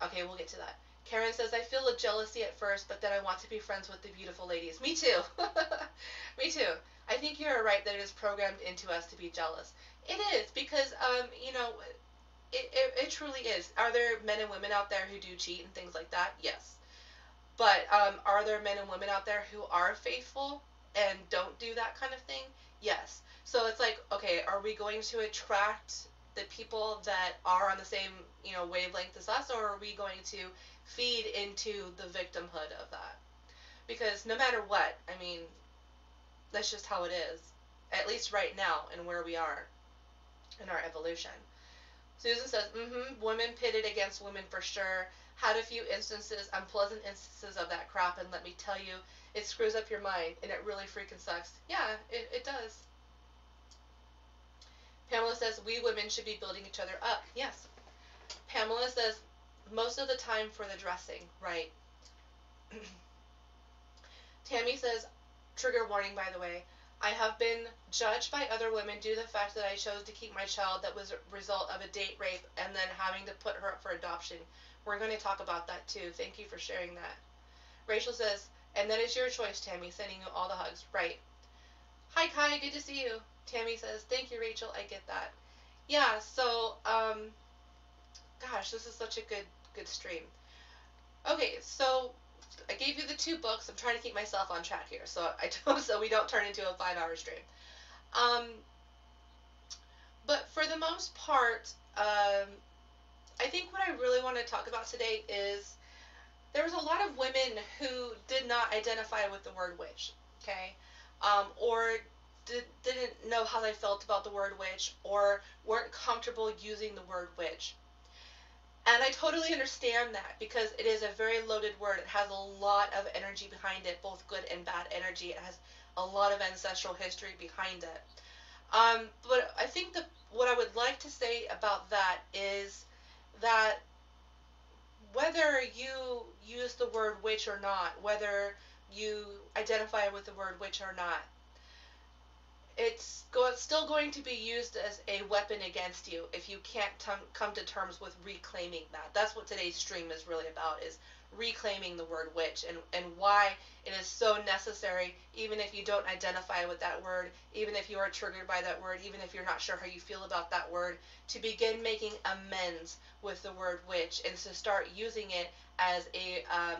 [SPEAKER 1] Okay, we'll get to that. Karen says, I feel a jealousy at first, but then I want to be friends with the beautiful ladies. Me too. Me too. I think you're right that it is programmed into us to be jealous. It is, because, um, you know, it, it, it truly is. Are there men and women out there who do cheat and things like that? Yes. But um, are there men and women out there who are faithful and don't do that kind of thing? Yes. So it's like, okay, are we going to attract the people that are on the same, you know, wavelength as us, or are we going to feed into the victimhood of that? Because no matter what, I mean, that's just how it is. At least right now and where we are in our evolution. Susan says, mm-hmm, women pitted against women for sure. Had a few instances, unpleasant instances of that crap, and let me tell you, it screws up your mind, and it really freaking sucks. Yeah, it, it does. Pamela says, we women should be building each other up. Yes. Pamela says, most of the time for the dressing, right. Tammy says, trigger warning by the way, I have been judged by other women due to the fact that I chose to keep my child that was a result of a date rape and then having to put her up for adoption. We're going to talk about that too. Thank you for sharing that. Rachel says, and that is your choice, Tammy. Sending you all the hugs. Right. Hi, Kai. Good to see you. Tammy says, thank you, Rachel. I get that. Yeah, so, um, gosh, this is such a good, good stream. Okay, so I gave you the two books. I'm trying to keep myself on track here, so I don't, so we don't turn into a five-hour stream. Um, but for the most part, um, I think what I really want to talk about today is there was a lot of women who did not identify with the word witch, okay, um, or did, didn't know how they felt about the word witch, or weren't comfortable using the word witch. And I totally understand that because it is a very loaded word. It has a lot of energy behind it, both good and bad energy. It has a lot of ancestral history behind it. Um, but I think that what I would like to say about that is that whether you use the word witch or not, whether you identify with the word witch or not, it's go- still going to be used as a weapon against you if you can't t- come to terms with reclaiming that. That's what today's stream is really about is reclaiming the word witch and, and why it is so necessary even if you don't identify with that word, even if you are triggered by that word, even if you're not sure how you feel about that word, to begin making amends with the word witch and to start using it as a um,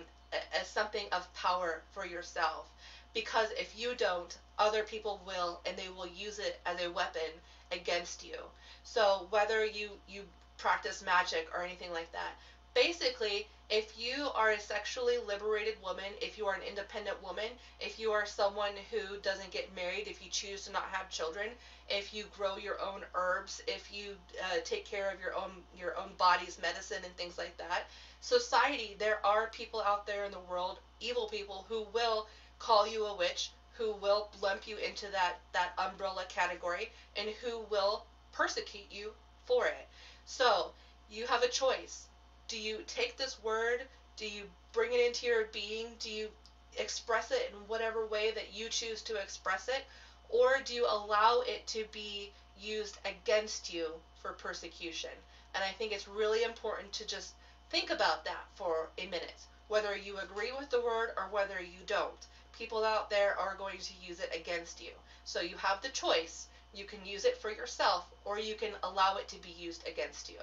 [SPEAKER 1] as something of power for yourself because if you don't, other people will, and they will use it as a weapon against you. So whether you you practice magic or anything like that, basically, if you are a sexually liberated woman, if you are an independent woman, if you are someone who doesn't get married, if you choose to not have children, if you grow your own herbs, if you uh, take care of your own your own body's medicine and things like that, society, there are people out there in the world, evil people who will call you a witch, who will lump you into that, that umbrella category, and who will persecute you for it. So you have a choice. Do you take this word? Do you bring it into your being? Do you express it in whatever way that you choose to express it? Or do you allow it to be used against you for persecution? And I think it's really important to just think about that for a minute. Whether you agree with the word or whether you don't, people out there are going to use it against you. So you have the choice. You can use it for yourself or you can allow it to be used against you.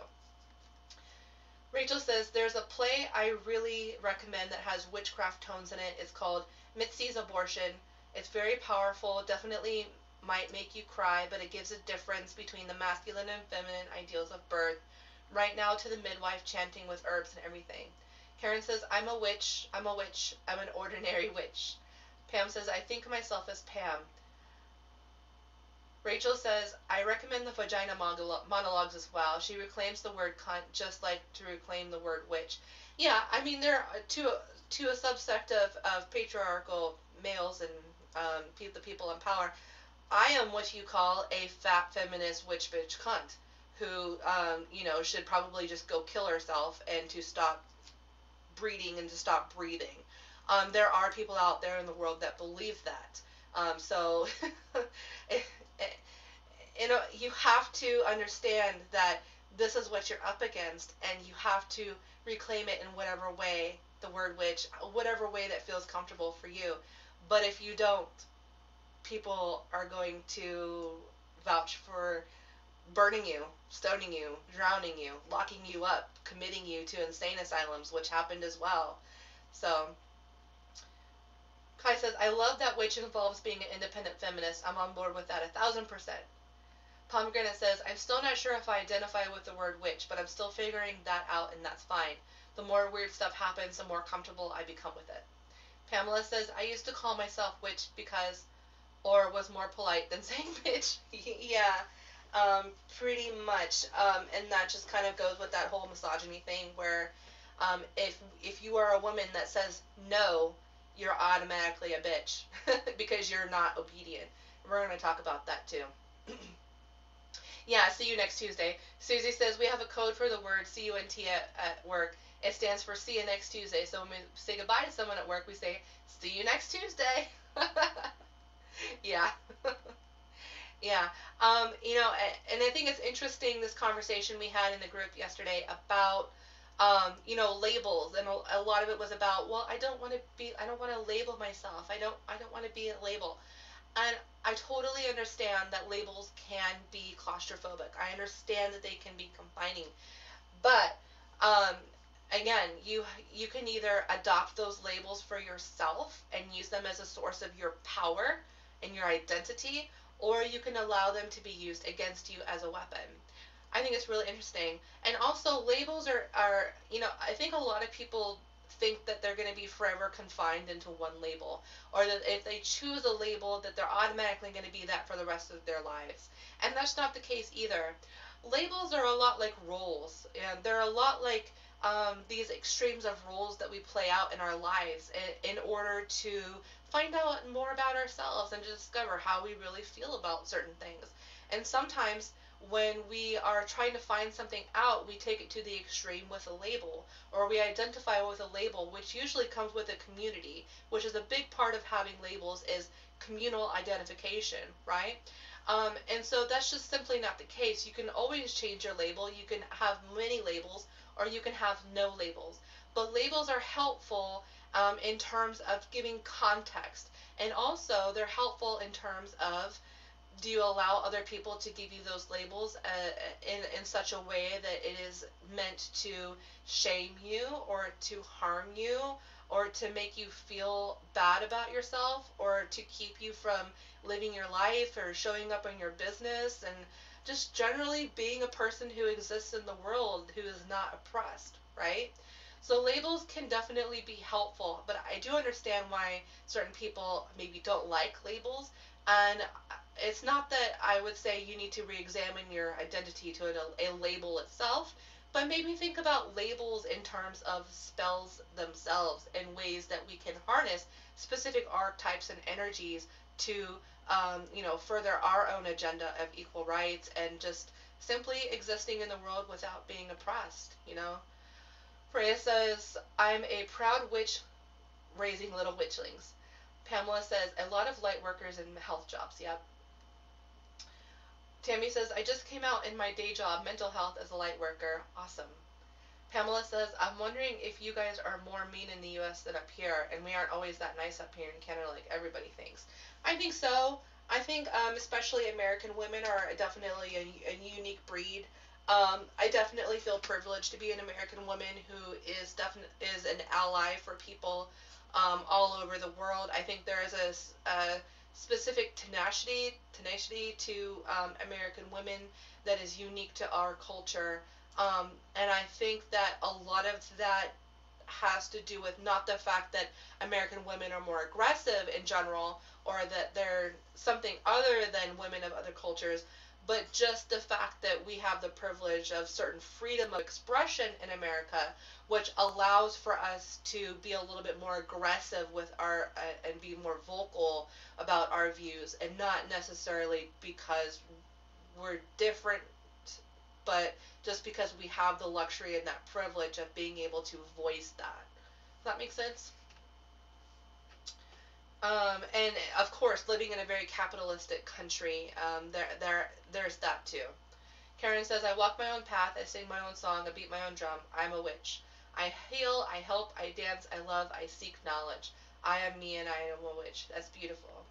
[SPEAKER 1] Rachel says there's a play I really recommend that has witchcraft tones in it. It's called Mitzi's Abortion. It's very powerful. Definitely might make you cry, but it gives a difference between the masculine and feminine ideals of birth. Right now to the midwife chanting with herbs and everything. Karen says, I'm a witch. I'm a witch. I'm an ordinary witch. Pam says, I think of myself as Pam. Rachel says, I recommend the vagina monologues as well. She reclaims the word cunt just like to reclaim the word witch. Yeah, I mean, they're to, to a subsect of, of patriarchal males and um, the people in power. I am what you call a fat feminist witch bitch cunt who, um, you know, should probably just go kill herself and to stop breeding and to stop breathing. Um, there are people out there in the world that believe that. Um, so you know, you have to understand that this is what you're up against, and you have to reclaim it in whatever way, the word witch, whatever way that feels comfortable for you. But if you don't, people are going to vouch for burning you, stoning you, drowning you, locking you up, committing you to insane asylums, which happened as well. So, Kai says, I love that witch involves being an independent feminist. I'm on board with that a thousand percent. Pomegranate says, I'm still not sure if I identify with the word witch, but I'm still figuring that out and that's fine. The more weird stuff happens, the more comfortable I become with it. Pamela says, I used to call myself witch because, or was more polite than saying bitch. yeah, um, pretty much. Um, and that just kind of goes with that whole misogyny thing where um, if, if you are a woman that says no, you're automatically a bitch because you're not obedient. We're going to talk about that too. Yeah, see you next Tuesday. Susie says we have a code for the word C-U-N-T at, at work. It stands for see you next Tuesday. So when we say goodbye to someone at work, we say see you next Tuesday. yeah. yeah. Um, you know, and I think it's interesting this conversation we had in the group yesterday about um, you know, labels, and a, a lot of it was about, well, I don't want to be, I don't want to label myself. I don't, I don't want to be a label. And I totally understand that labels can be claustrophobic. I understand that they can be confining. But um, again, you you can either adopt those labels for yourself and use them as a source of your power and your identity, or you can allow them to be used against you as a weapon. I think it's really interesting. And also labels are, are you know, I think a lot of people think that they're going to be forever confined into one label or that if they choose a label that they're automatically going to be that for the rest of their lives. And that's not the case either. Labels are a lot like roles and they're a lot like um, these extremes of roles that we play out in our lives in, in order to find out more about ourselves and to discover how we really feel about certain things. And sometimes when we are trying to find something out, we take it to the extreme with a label, or we identify with a label, which usually comes with a community, which is a big part of having labels is communal identification, right? Um, and so that's just simply not the case. You can always change your label. You can have many labels, or you can have no labels. But labels are helpful um, in terms of giving context, and also they're helpful in terms of do you allow other people to give you those labels uh, in, in such a way that it is meant to shame you or to harm you or to make you feel bad about yourself or to keep you from living your life or showing up in your business and just generally being a person who exists in the world who is not oppressed, right? So labels can definitely be helpful, but I do understand why certain people maybe don't like labels and it's not that I would say you need to re-examine your identity to a, a label itself, but maybe think about labels in terms of spells themselves and ways that we can harness specific archetypes and energies to, um, you know, further our own agenda of equal rights and just simply existing in the world without being oppressed, you know. Freya says, I'm a proud witch raising little witchlings. Pamela says, a lot of light workers in health jobs, yep. Tammy says, I just came out in my day job, mental health, as a light worker. Awesome. Pamela says, I'm wondering if you guys are more mean in the US than up here, and we aren't always that nice up here in Canada like everybody thinks. I think so. I think, um, especially American women are definitely a, a unique breed. Um, I definitely feel privileged to be an American woman who is definitely is an ally for people um, all over the world. I think there is a, a specific tenacity tenacity to um, American women that is unique to our culture. Um, and I think that a lot of that has to do with not the fact that American women are more aggressive in general or that they're something other than women of other cultures, but just the fact that we have the privilege of certain freedom of expression in America, which allows for us to be a little bit more aggressive with our uh, and be more vocal about our views, and not necessarily because we're different, but just because we have the luxury and that privilege of being able to voice that. Does that make sense? Um, and of course, living in a very capitalistic country, um, there, there, there's that too. Karen says, I walk my own path, I sing my own song, I beat my own drum, I'm a witch. I heal, I help, I dance, I love, I seek knowledge. I am me and I am a witch. That's beautiful.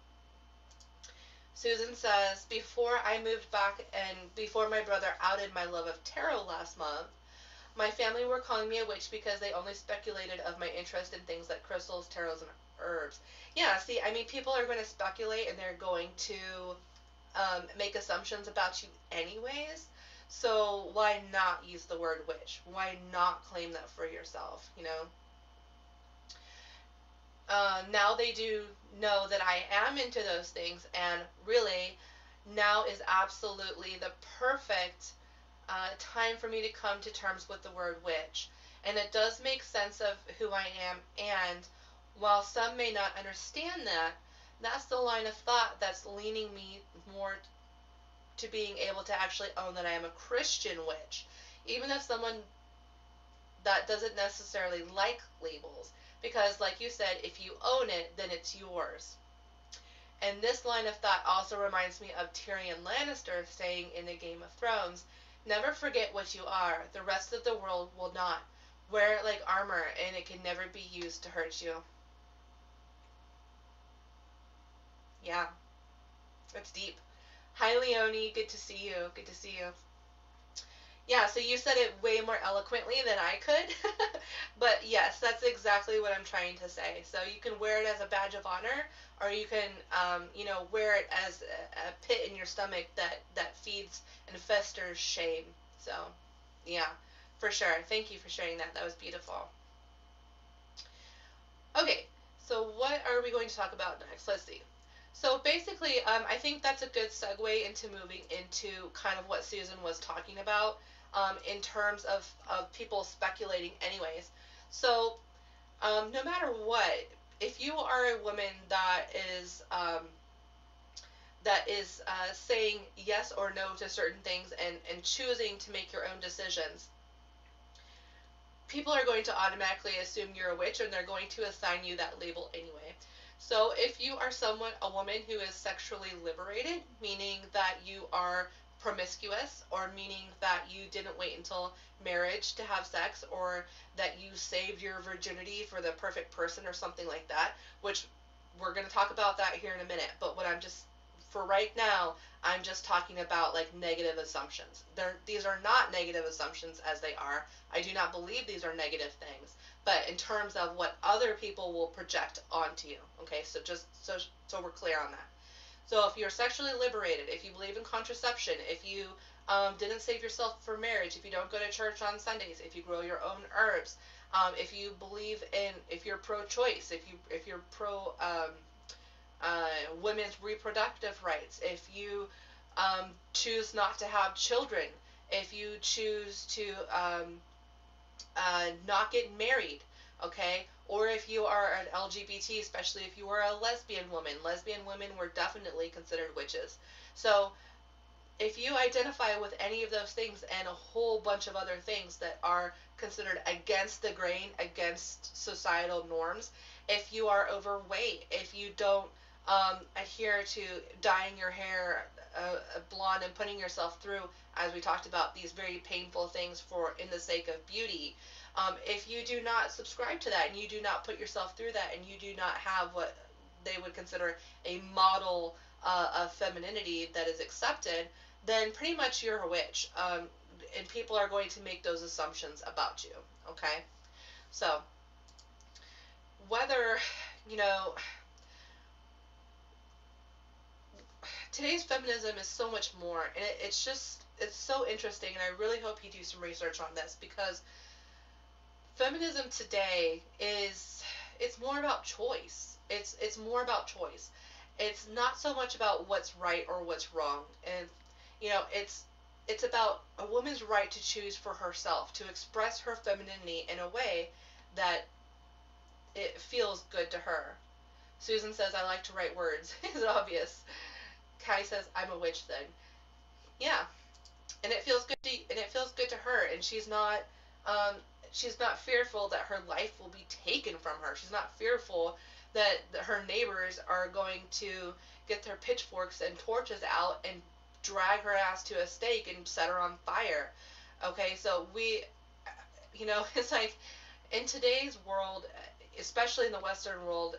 [SPEAKER 1] Susan says, Before I moved back and before my brother outed my love of tarot last month, my family were calling me a witch because they only speculated of my interest in things like crystals, tarots, and herbs. Yeah, see, I mean, people are going to speculate and they're going to um, make assumptions about you anyways. So why not use the word witch? Why not claim that for yourself, you know? Uh, now they do know that I am into those things, and really, now is absolutely the perfect uh, time for me to come to terms with the word witch. And it does make sense of who I am, and while some may not understand that, that's the line of thought that's leaning me more to being able to actually own that I am a Christian witch. Even if someone that doesn't necessarily like labels, because, like you said, if you own it, then it's yours. And this line of thought also reminds me of Tyrion Lannister saying in the Game of Thrones, Never forget what you are. The rest of the world will not. Wear it like armor, and it can never be used to hurt you. Yeah. That's deep. Hi, Leonie. Good to see you. Good to see you. Yeah, so you said it way more eloquently than I could. but yes, that's exactly what I'm trying to say. So you can wear it as a badge of honor, or you can, um, you know, wear it as a, a pit in your stomach that, that feeds and festers shame. So, yeah, for sure. Thank you for sharing that. That was beautiful. Okay, so what are we going to talk about next? Let's see. So basically, um, I think that's a good segue into moving into kind of what Susan was talking about um, in terms of, of people speculating, anyways. So, um, no matter what, if you are a woman that is um, that is uh, saying yes or no to certain things and, and choosing to make your own decisions, people are going to automatically assume you're a witch and they're going to assign you that label anyway. So if you are someone, a woman who is sexually liberated, meaning that you are promiscuous or meaning that you didn't wait until marriage to have sex or that you saved your virginity for the perfect person or something like that, which we're going to talk about that here in a minute. But what I'm just for right now, I'm just talking about like negative assumptions. They're, these are not negative assumptions as they are. I do not believe these are negative things but in terms of what other people will project onto you. Okay, so just so so we're clear on that. So if you're sexually liberated, if you believe in contraception, if you um, didn't save yourself for marriage, if you don't go to church on Sundays, if you grow your own herbs, um, if you believe in, if you're pro-choice, if you if you're pro um, uh, women's reproductive rights, if you um, choose not to have children, if you choose to um, uh, not get married, okay? Or if you are an LGBT, especially if you are a lesbian woman. Lesbian women were definitely considered witches. So if you identify with any of those things and a whole bunch of other things that are considered against the grain, against societal norms, if you are overweight, if you don't um, adhere to dyeing your hair uh, blonde and putting yourself through, as we talked about, these very painful things for in the sake of beauty. Um, if you do not subscribe to that and you do not put yourself through that and you do not have what they would consider a model uh, of femininity that is accepted, then pretty much you're a witch. Um, and people are going to make those assumptions about you. Okay? So, whether, you know, today's feminism is so much more, and it, it's just, it's so interesting, and I really hope you do some research on this because feminism today is, it's more about choice. It's, it's more about choice. It's not so much about what's right or what's wrong. And, you know, it's, it's about a woman's right to choose for herself, to express her femininity in a way that it feels good to her. Susan says, I like to write words. it's obvious. Kai says, I'm a witch then. Yeah. And it feels good to, and it feels good to her and she's not um, she's not fearful that her life will be taken from her. She's not fearful that, that her neighbors are going to get their pitchforks and torches out and drag her ass to a stake and set her on fire. Okay, so we, you know, it's like in today's world, especially in the Western world,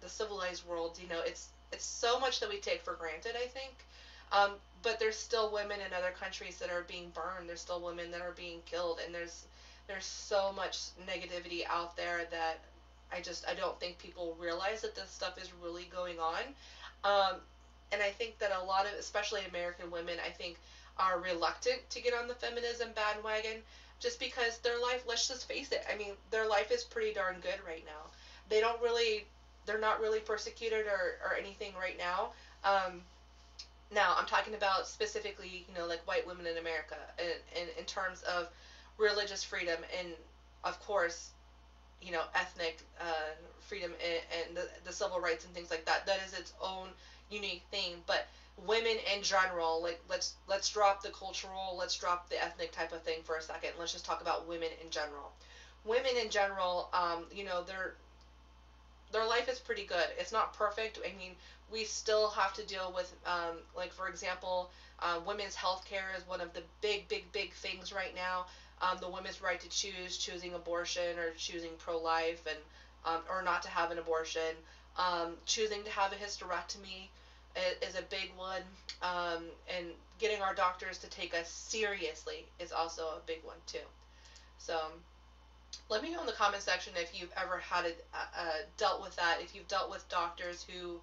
[SPEAKER 1] the civilized world, you know, it's it's so much that we take for granted. I think, um, but there's still women in other countries that are being burned. There's still women that are being killed, and there's there's so much negativity out there that I just I don't think people realize that this stuff is really going on. Um, and I think that a lot of, especially American women, I think are reluctant to get on the feminism bandwagon just because their life, let's just face it, I mean, their life is pretty darn good right now. They don't really, they're not really persecuted or, or anything right now. Um, now, I'm talking about specifically, you know, like white women in America, in, in, in terms of religious freedom and, of course, you know, ethnic uh, freedom and, and the, the civil rights and things like that. That is its own unique thing, but women in general, like let's let's drop the cultural, let's drop the ethnic type of thing for a second. Let's just talk about women in general. Women in general, um, you know, their their life is pretty good. It's not perfect. I mean, we still have to deal with, um, like for example, uh, women's health care is one of the big, big, big things right now. Um, the women's right to choose, choosing abortion or choosing pro-life and um, or not to have an abortion. Um, choosing to have a hysterectomy is, a big one, um, and getting our doctors to take us seriously is also a big one too. So let me know in the comment section if you've ever had a, uh, dealt with that, if you've dealt with doctors who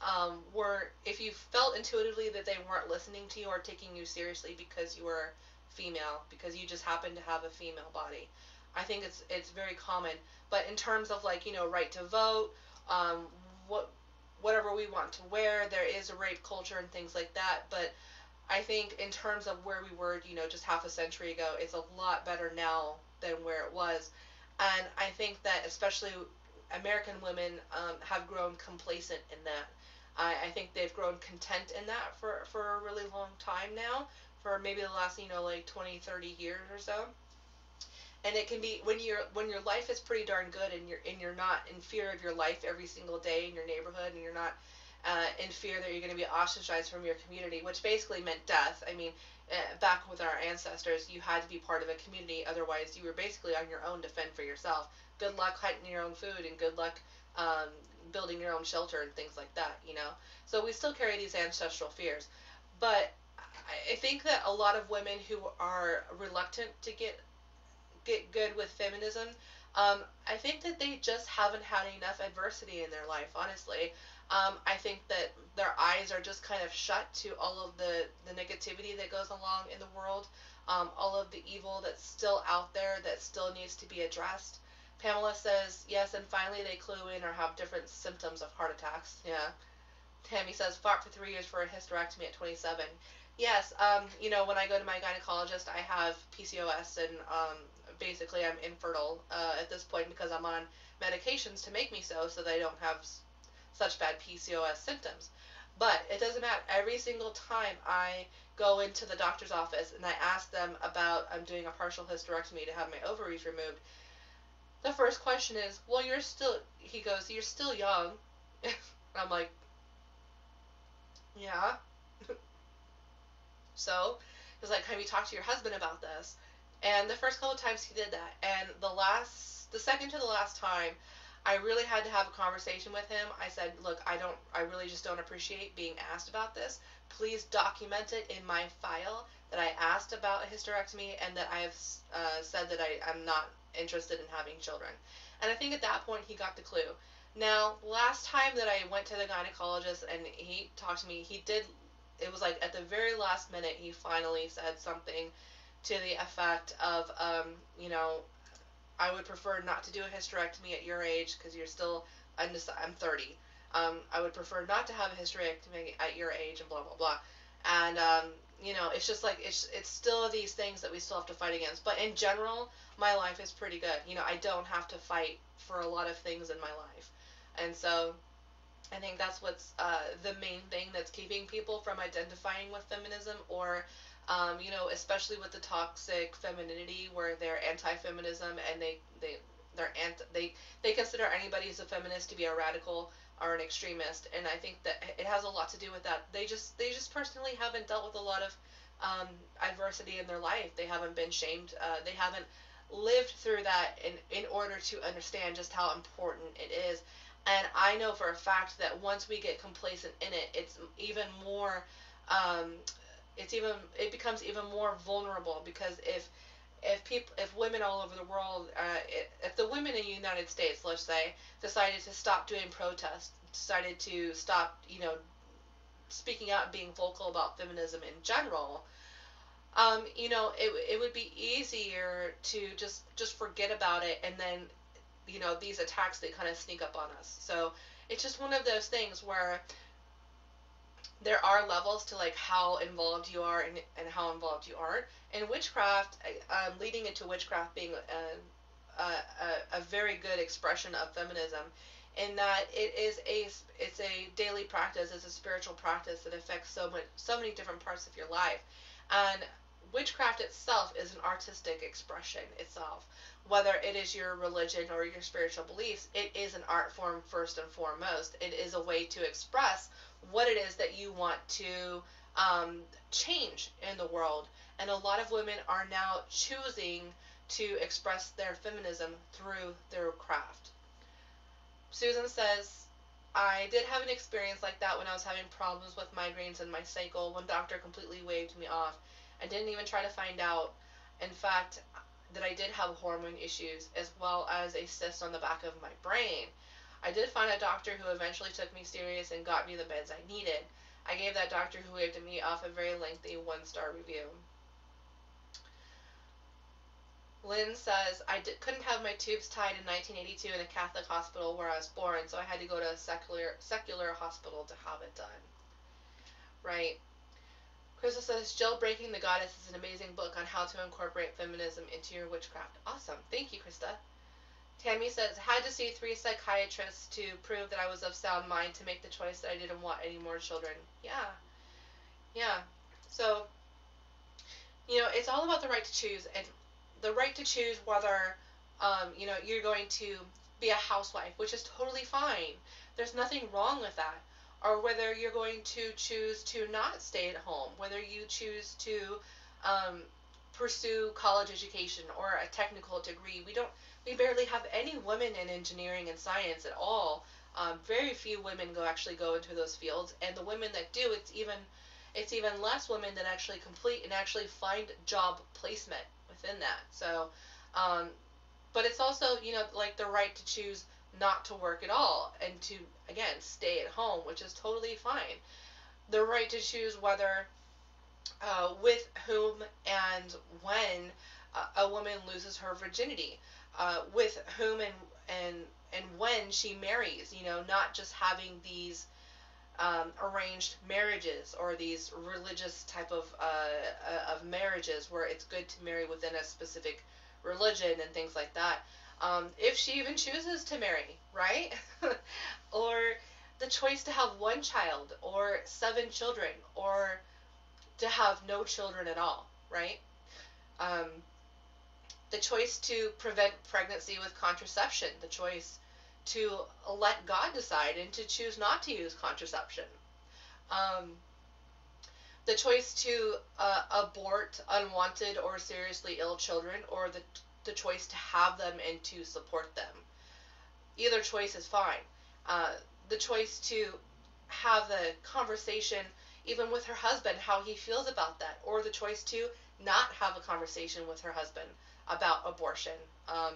[SPEAKER 1] um, were, if you felt intuitively that they weren't listening to you or taking you seriously because you were female, because you just happen to have a female body. I think it's it's very common. But in terms of like you know right to vote, um, what whatever we want to wear. There is a rape culture and things like that, but I think in terms of where we were, you know, just half a century ago, it's a lot better now than where it was. And I think that especially American women um, have grown complacent in that. I, I think they've grown content in that for, for a really long time now, for maybe the last, you know, like 20, 30 years or so and it can be when your when your life is pretty darn good and you're and you're not in fear of your life every single day in your neighborhood and you're not uh, in fear that you're going to be ostracized from your community, which basically meant death. I mean, uh, back with our ancestors, you had to be part of a community, otherwise you were basically on your own to fend for yourself. Good luck hunting your own food and good luck um, building your own shelter and things like that, you know. So we still carry these ancestral fears, but I think that a lot of women who are reluctant to get get good with feminism. Um, I think that they just haven't had enough adversity in their life, honestly. Um, I think that their eyes are just kind of shut to all of the, the negativity that goes along in the world, um, all of the evil that's still out there that still needs to be addressed. Pamela says, yes, and finally they clue in or have different symptoms of heart attacks. Yeah. Tammy says, fought for three years for a hysterectomy at 27. Yes, um, you know, when I go to my gynecologist, I have PCOS and um, basically I'm infertile uh, at this point because I'm on medications to make me so, so that I don't have such bad PCOS symptoms. But it doesn't matter. Every single time I go into the doctor's office and I ask them about I'm doing a partial hysterectomy to have my ovaries removed, the first question is, "Well, you're still." He goes, "You're still young." I'm like, "Yeah." so, he's like, "Have you talked to your husband about this?" And the first couple of times he did that, and the last, the second to the last time, I really had to have a conversation with him. I said, "Look, I don't, I really just don't appreciate being asked about this. Please document it in my file that I asked about a hysterectomy and that I have uh, said that I am not interested in having children." And I think at that point he got the clue. Now, last time that I went to the gynecologist and he talked to me, he did. It was like at the very last minute he finally said something to the effect of, um, you know, I would prefer not to do a hysterectomy at your age because you're still, I'm just, I'm 30. Um, I would prefer not to have a hysterectomy at your age and blah blah blah. And um, you know, it's just like it's it's still these things that we still have to fight against. But in general, my life is pretty good. You know, I don't have to fight for a lot of things in my life, and so I think that's what's uh, the main thing that's keeping people from identifying with feminism or um, you know, especially with the toxic femininity, where they're anti-feminism and they they they're anti they they consider anybody who's a feminist to be a radical or an extremist, and I think that it has a lot to do with that. They just they just personally haven't dealt with a lot of um, adversity in their life. They haven't been shamed. Uh, they haven't lived through that in in order to understand just how important it is. And I know for a fact that once we get complacent in it, it's even more um, it's even it becomes even more vulnerable because if if people if women all over the world uh, if the women in the United States let's say decided to stop doing protests decided to stop you know speaking out and being vocal about feminism in general um, you know it, it would be easier to just just forget about it and then you know these attacks they kind of sneak up on us. So it's just one of those things where there are levels to like how involved you are and, and how involved you aren't. And witchcraft, um, leading into witchcraft being a, a, a very good expression of feminism, in that it is a it's a daily practice, it's a spiritual practice that affects so much so many different parts of your life, and witchcraft itself is an artistic expression itself. Whether it is your religion or your spiritual beliefs, it is an art form first and foremost. It is a way to express what it is that you want to um, change in the world. And a lot of women are now choosing to express their feminism through their craft. Susan says, I did have an experience like that when I was having problems with migraines and my cycle. One doctor completely waved me off. I didn't even try to find out, in fact, that I did have hormone issues as well as a cyst on the back of my brain. I did find a doctor who eventually took me serious and got me the meds I needed. I gave that doctor who waved me off a very lengthy one star review. Lynn says, I d- couldn't have my tubes tied in 1982 in a Catholic hospital where I was born, so I had to go to a secular, secular hospital to have it done. Right. Krista says, Jailbreaking the Goddess is an amazing book on how to incorporate feminism into your witchcraft. Awesome. Thank you, Krista. Tammy says, had to see three psychiatrists to prove that I was of sound mind to make the choice that I didn't want any more children. Yeah. Yeah. So, you know, it's all about the right to choose and the right to choose whether, um, you know, you're going to be a housewife, which is totally fine. There's nothing wrong with that. Or whether you're going to choose to not stay at home, whether you choose to um, pursue college education or a technical degree. We don't we barely have any women in engineering and science at all. Um, very few women go actually go into those fields, and the women that do, it's even it's even less women that actually complete and actually find job placement within that. So, um, but it's also you know like the right to choose not to work at all and to again stay at home, which is totally fine. The right to choose whether uh, with whom and when uh, a woman loses her virginity uh, with whom and and and when she marries. You know, not just having these um, arranged marriages or these religious type of uh, uh, of marriages where it's good to marry within a specific religion and things like that. Um, if she even chooses to marry, right? or the choice to have one child or seven children or to have no children at all, right? Um, the choice to prevent pregnancy with contraception, the choice to let God decide and to choose not to use contraception. Um, the choice to uh, abort unwanted or seriously ill children, or the, the choice to have them and to support them. Either choice is fine. Uh, the choice to have the conversation, even with her husband, how he feels about that, or the choice to not have a conversation with her husband about abortion. Um,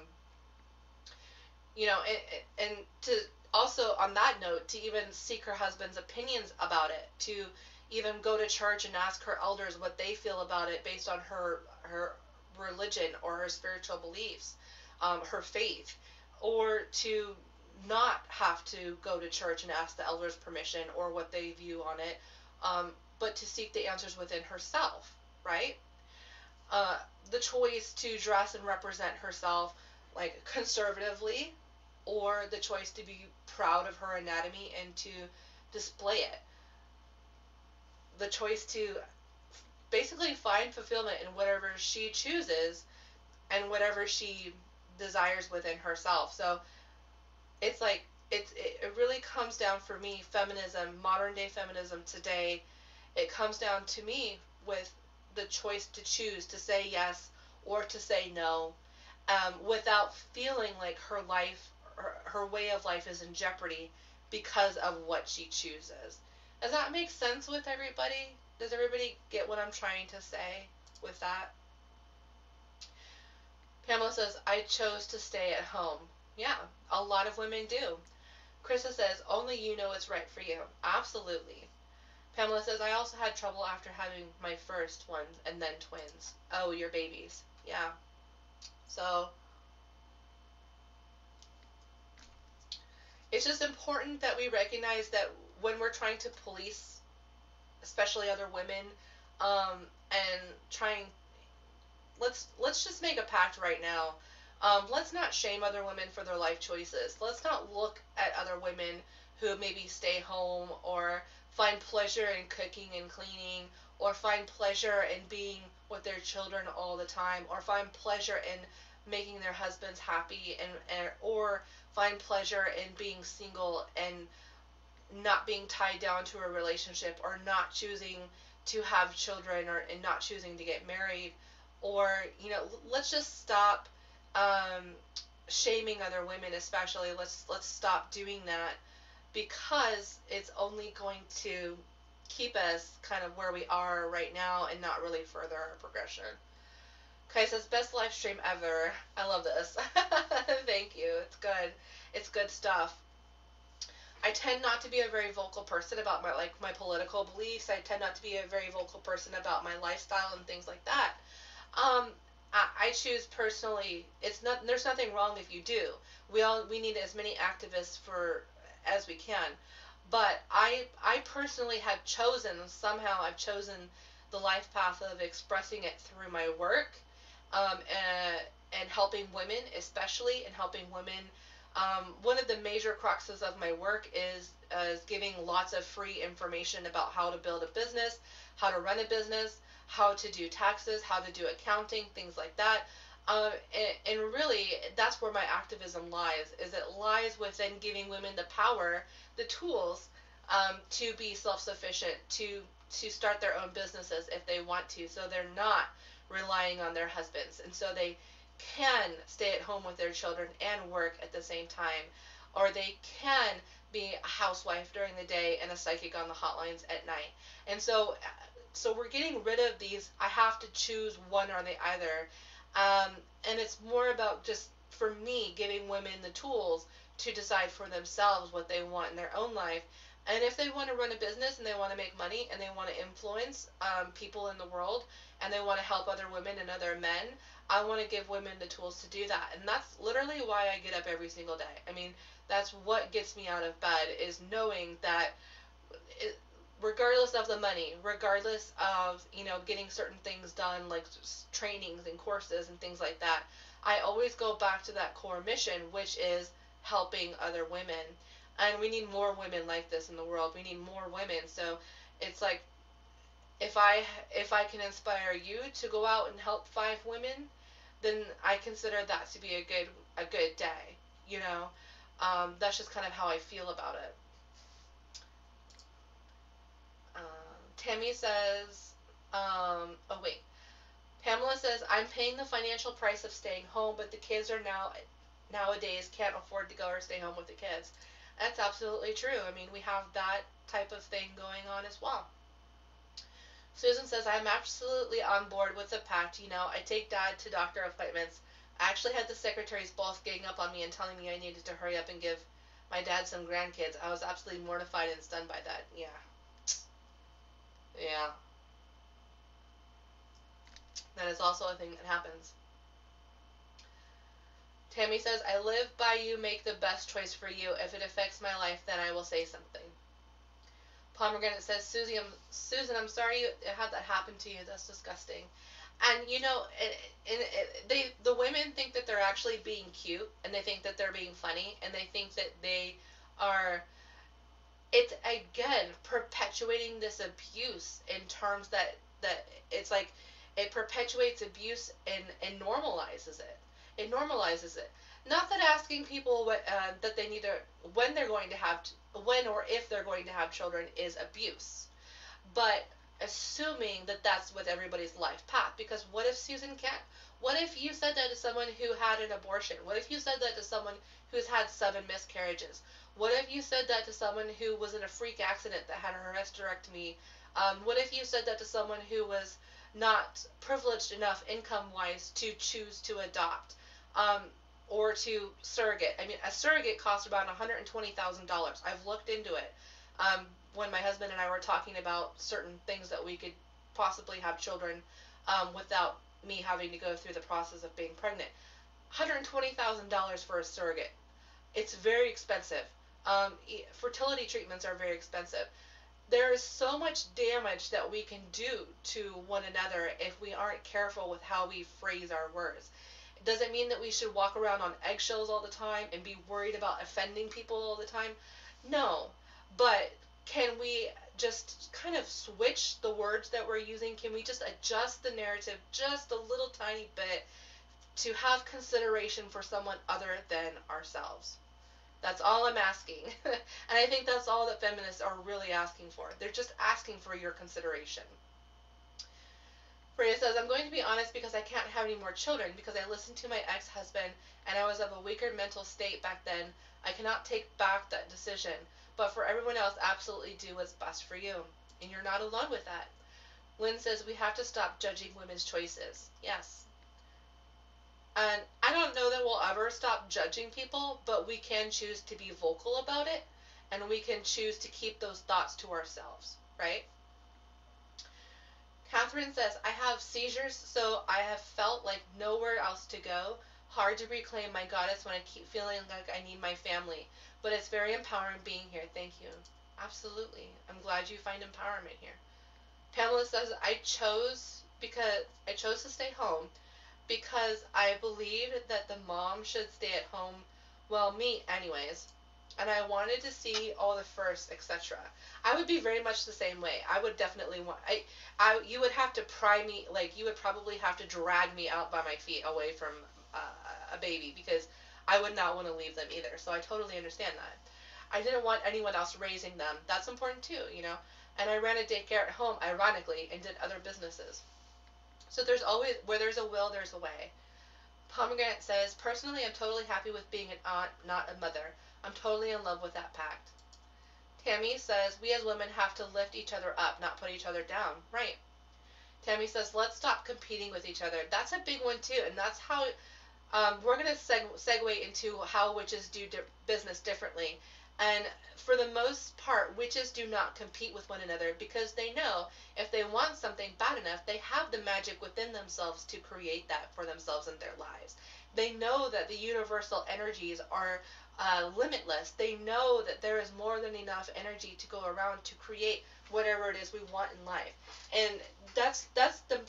[SPEAKER 1] you know, and, and to also on that note, to even seek her husband's opinions about it, to even go to church and ask her elders what they feel about it based on her her religion or her spiritual beliefs, um, her faith, or to not have to go to church and ask the elders permission or what they view on it, um, but to seek the answers within herself, right? Uh, the choice to dress and represent herself like conservatively or the choice to be proud of her anatomy and to display it. The choice to basically find fulfillment in whatever she chooses and whatever she desires within herself. So it's like it's it really comes down for me feminism, modern day feminism today, it comes down to me with the choice to choose to say yes or to say no um, without feeling like her life her, her way of life is in jeopardy because of what she chooses. Does that make sense with everybody? Does everybody get what I'm trying to say with that? Pamela says, I chose to stay at home. Yeah, a lot of women do. Krista says, only you know what's right for you. Absolutely. Pamela says, I also had trouble after having my first ones and then twins. Oh, your babies. Yeah. So, it's just important that we recognize that when we're trying to police, especially other women, um, and trying, let's let's just make a pact right now. Um, let's not shame other women for their life choices. Let's not look at other women who maybe stay home or find pleasure in cooking and cleaning or find pleasure in being with their children all the time or find pleasure in making their husbands happy and, and or find pleasure in being single and not being tied down to a relationship or not choosing to have children or and not choosing to get married or you know let's just stop um, shaming other women especially let's let's stop doing that because it's only going to keep us kind of where we are right now and not really further our progression Okay, says best live stream ever. I love this. Thank you. It's good. It's good stuff. I tend not to be a very vocal person about my like my political beliefs. I tend not to be a very vocal person about my lifestyle and things like that. Um, I, choose personally. It's not. There's nothing wrong if you do. We all we need as many activists for as we can. But I I personally have chosen somehow I've chosen the life path of expressing it through my work um, and, and helping women, especially, and helping women. Um, one of the major cruxes of my work is, uh, is giving lots of free information about how to build a business, how to run a business, how to do taxes, how to do accounting, things like that. Uh, and, and, really, that's where my activism lies. Is it lies within giving women the power, the tools, um, to be self-sufficient, to to start their own businesses if they want to, so they're not relying on their husbands. And so they can stay at home with their children and work at the same time. Or they can be a housewife during the day and a psychic on the hotlines at night. And so so we're getting rid of these I have to choose one or the other. Um, and it's more about just for me giving women the tools to decide for themselves what they want in their own life. And if they want to run a business and they want to make money and they want to influence um, people in the world and they want to help other women and other men, I want to give women the tools to do that. And that's literally why I get up every single day. I mean, that's what gets me out of bed is knowing that it, regardless of the money, regardless of, you know, getting certain things done like trainings and courses and things like that, I always go back to that core mission, which is helping other women. And we need more women like this in the world. We need more women. So it's like if I if I can inspire you to go out and help five women, then I consider that to be a good a good day. You know, um, that's just kind of how I feel about it. Um, Tammy says, um, oh wait, Pamela says I'm paying the financial price of staying home, but the kids are now nowadays can't afford to go or stay home with the kids. That's absolutely true. I mean, we have that type of thing going on as well. Susan says, I'm absolutely on board with the pact. You know, I take dad to doctor appointments. I actually had the secretaries both getting up on me and telling me I needed to hurry up and give my dad some grandkids. I was absolutely mortified and stunned by that. Yeah. Yeah. That is also a thing that happens. Tammy says, I live by you, make the best choice for you. If it affects my life, then I will say something. Pomegranate says, Susie, I'm, Susan, I'm sorry you had that happen to you. That's disgusting. And you know, it, it, it, they the women think that they're actually being cute, and they think that they're being funny, and they think that they are. It's again perpetuating this abuse in terms that that it's like it perpetuates abuse and and normalizes it it normalizes it. Not that asking people what, uh, that they need to when they're going to have when or if they're going to have children is abuse, but assuming that that's with everybody's life path. Because what if Susan can't? What if you said that to someone who had an abortion? What if you said that to someone who's had seven miscarriages? What if you said that to someone who was in a freak accident that had a hysterectomy? Um, what if you said that to someone who was not privileged enough income wise to choose to adopt? um, or to surrogate. I mean, a surrogate costs about $120,000. I've looked into it um, when my husband and I were talking about certain things that we could possibly have children um, without me having to go through the process of being pregnant. $120,000 for a surrogate. It's very expensive. Um, fertility treatments are very expensive. There is so much damage that we can do to one another if we aren't careful with how we phrase our words. Does it mean that we should walk around on eggshells all the time and be worried about offending people all the time? No. But can we just kind of switch the words that we're using? Can we just adjust the narrative just a little tiny bit to have consideration for someone other than ourselves? That's all I'm asking. and I think that's all that feminists are really asking for. They're just asking for your consideration. Freya says, I'm going to be honest because I can't have any more children because I listened to my ex husband and I was of a weaker mental state back then. I cannot take back that decision. But for everyone else, absolutely do what's best for you. And you're not alone with that. Lynn says, we have to stop judging women's choices. Yes. And I don't know that we'll ever stop judging people, but we can choose to be vocal about it and we can choose to keep those thoughts to ourselves, right? Catherine says, I have seizures, so I have felt like nowhere else to go. Hard to reclaim my goddess when I keep feeling like I need my family. But it's very empowering being here. Thank you. Absolutely. I'm glad you find empowerment here. Pamela says, I chose because I chose to stay home because I believed that the mom should stay at home. Well, me, anyways and I wanted to see all the firsts, etc. I would be very much the same way. I would definitely want. I, I, you would have to pry me, like you would probably have to drag me out by my feet away from uh, a baby because I would not want to leave them either. So I totally understand that. I didn't want anyone else raising them. That's important too, you know. And I ran a daycare at home, ironically, and did other businesses. So there's always where there's a will, there's a way. Pomegranate says, personally, I'm totally happy with being an aunt, not a mother. I'm totally in love with that pact. Tammy says, we as women have to lift each other up, not put each other down. Right. Tammy says, let's stop competing with each other. That's a big one, too. And that's how um, we're going to seg- segue into how witches do di- business differently. And for the most part, witches do not compete with one another because they know if they want something bad enough, they have the magic within themselves to create that for themselves in their lives. They know that the universal energies are uh, limitless. They know that there is more than enough energy to go around to create whatever it is we want in life, and that's that's the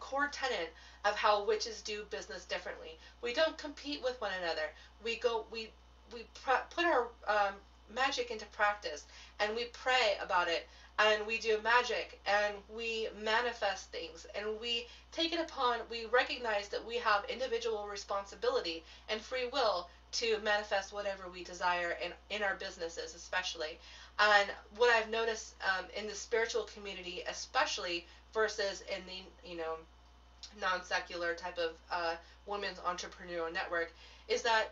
[SPEAKER 1] core tenet of how witches do business differently. We don't compete with one another. We go we we put our um, magic into practice and we pray about it and we do magic and we manifest things and we take it upon we recognize that we have individual responsibility and free will to manifest whatever we desire in, in our businesses especially. And what i've noticed um, in the spiritual community especially versus in the you know non-secular type of uh, women's entrepreneurial network is that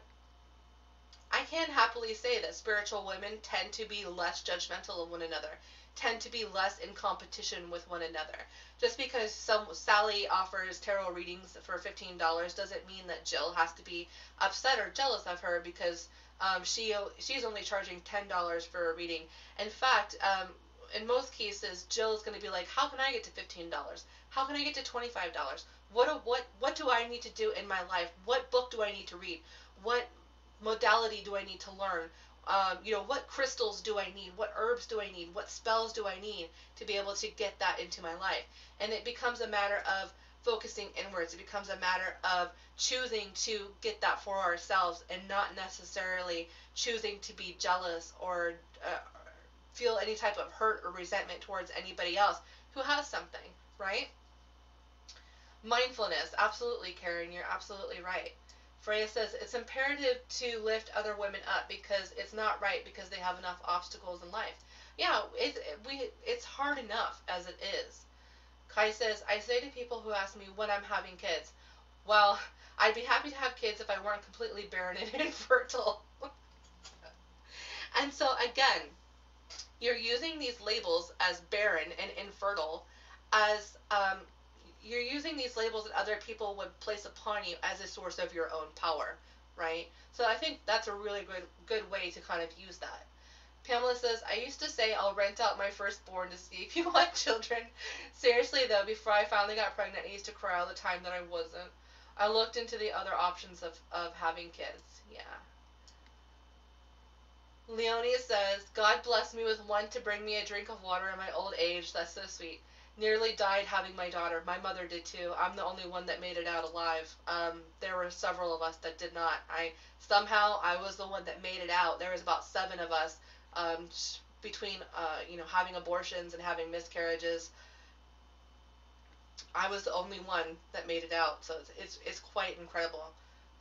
[SPEAKER 1] I can happily say that spiritual women tend to be less judgmental of one another, tend to be less in competition with one another. Just because some Sally offers tarot readings for fifteen dollars doesn't mean that Jill has to be upset or jealous of her because um, she she's only charging ten dollars for a reading. In fact, um, in most cases, Jill is going to be like, "How can I get to fifteen dollars? How can I get to twenty five dollars? What what what do I need to do in my life? What book do I need to read? What modality do I need to learn? Um, you know, what crystals do I need? What herbs do I need? What spells do I need to be able to get that into my life? And it becomes a matter of focusing inwards. It becomes a matter of choosing to get that for ourselves and not necessarily choosing to be jealous or uh, feel any type of hurt or resentment towards anybody else who has something, right? Mindfulness, absolutely, Karen, you're absolutely right. Freya says it's imperative to lift other women up because it's not right because they have enough obstacles in life. Yeah, it's we it's hard enough as it is. Kai says I say to people who ask me when I'm having kids, well, I'd be happy to have kids if I weren't completely barren and infertile. and so again, you're using these labels as barren and infertile as um, you're using these labels that other people would place upon you as a source of your own power, right? So I think that's a really good good way to kind of use that. Pamela says, I used to say I'll rent out my firstborn to see if you want children. Seriously though, before I finally got pregnant, I used to cry all the time that I wasn't. I looked into the other options of, of having kids. Yeah. Leonia says, God bless me with one to bring me a drink of water in my old age. That's so sweet nearly died having my daughter. My mother did too. I'm the only one that made it out alive. Um, there were several of us that did not. I somehow I was the one that made it out. There was about seven of us um, between uh, you know having abortions and having miscarriages. I was the only one that made it out, so it's, it's, it's quite incredible.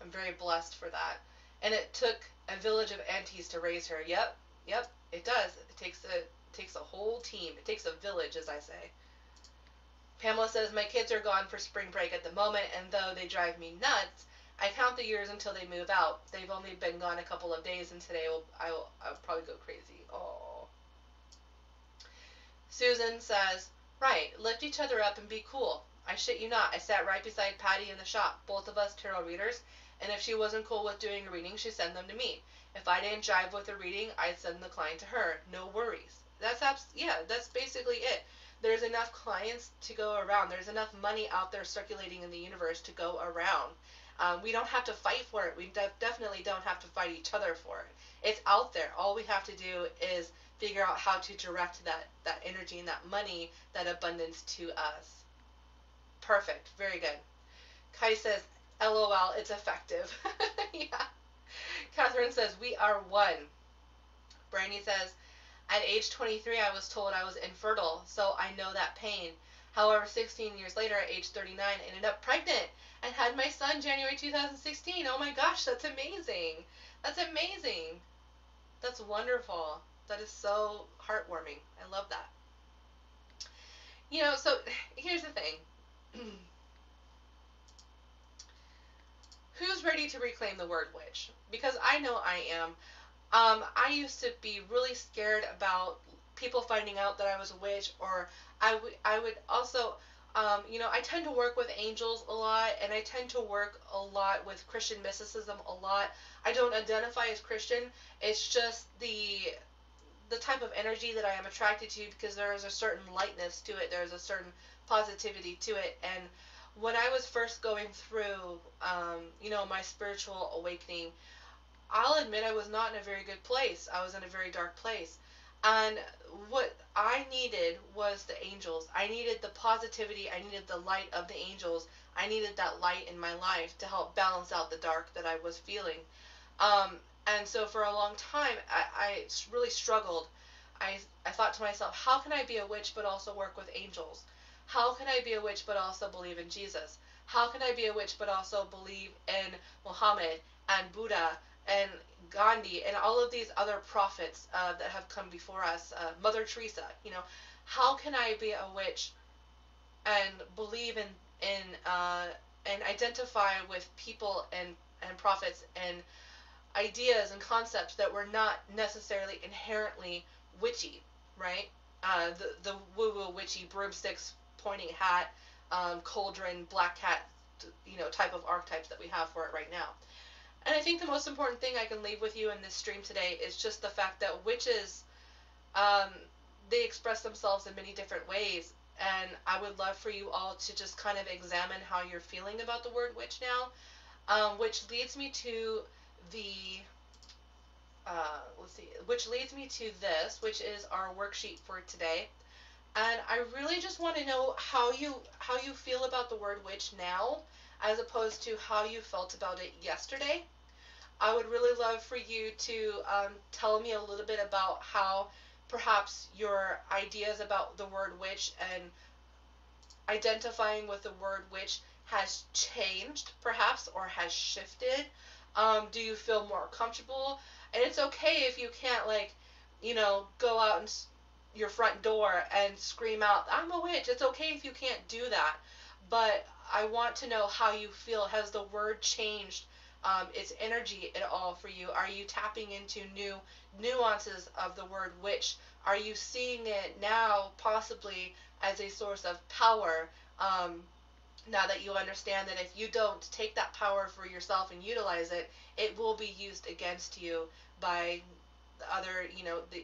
[SPEAKER 1] I'm very blessed for that. And it took a village of aunties to raise her. Yep, yep, it does. It takes a it takes a whole team. It takes a village, as I say. Pamela says, My kids are gone for spring break at the moment, and though they drive me nuts, I count the years until they move out. They've only been gone a couple of days, and today will, I will I'll probably go crazy. Oh. Susan says, Right, lift each other up and be cool. I shit you not. I sat right beside Patty in the shop, both of us tarot readers, and if she wasn't cool with doing a reading, she'd send them to me. If I didn't jive with a reading, I'd send the client to her. No worries. That's abs- yeah, that's basically it there's enough clients to go around. There's enough money out there circulating in the universe to go around. Um, we don't have to fight for it. We de- definitely don't have to fight each other for it. It's out there. All we have to do is figure out how to direct that, that energy and that money, that abundance to us. Perfect. Very good. Kai says, LOL, it's effective. yeah. Catherine says, we are one. Brandy says, at age 23, I was told I was infertile, so I know that pain. However, 16 years later, at age 39, I ended up pregnant and had my son January 2016. Oh my gosh, that's amazing. That's amazing. That's wonderful. That is so heartwarming. I love that. You know, so here's the thing. Who's ready to reclaim the word witch? Because I know I am. Um, I used to be really scared about people finding out that I was a witch, or I would I would also, um, you know, I tend to work with angels a lot, and I tend to work a lot with Christian mysticism a lot. I don't identify as Christian. It's just the the type of energy that I am attracted to because there is a certain lightness to it. There's a certain positivity to it, and when I was first going through, um, you know, my spiritual awakening, I'll admit I was not in a very good place. I was in a very dark place. And what I needed was the angels. I needed the positivity. I needed the light of the angels. I needed that light in my life to help balance out the dark that I was feeling. Um, And so for a long time, I, I really struggled. I, I thought to myself, how can I be a witch but also work with angels? How can I be a witch but also believe in Jesus? How can I be a witch but also believe in Muhammad and Buddha and Gandhi and all of these other prophets uh, that have come before us, uh, Mother Teresa, you know, how can I be a witch and believe in in uh, and identify with people and and prophets and ideas and concepts that were not necessarily inherently witchy, right? Uh, the the woo woo witchy broomsticks, pointing hat, um, cauldron, black cat, you know, type of archetypes that we have for it right now. And I think the most important thing I can leave with you in this stream today is just the fact that witches, um, they express themselves in many different ways. And I would love for you all to just kind of examine how you're feeling about the word witch now, um, which leads me to the, uh, let's see, which leads me to this, which is our worksheet for today. And I really just want to know how you how you feel about the word witch now as opposed to how you felt about it yesterday. I would really love for you to um, tell me a little bit about how perhaps your ideas about the word witch and identifying with the word witch has changed, perhaps, or has shifted. Um, do you feel more comfortable? And it's okay if you can't, like, you know, go out and your front door and scream out, I'm a witch. It's okay if you can't do that. But I want to know how you feel. Has the word changed um, its energy at all for you? Are you tapping into new nuances of the word witch? Are you seeing it now possibly as a source of power? Um, now that you understand that if you don't take that power for yourself and utilize it, it will be used against you by other, you know, the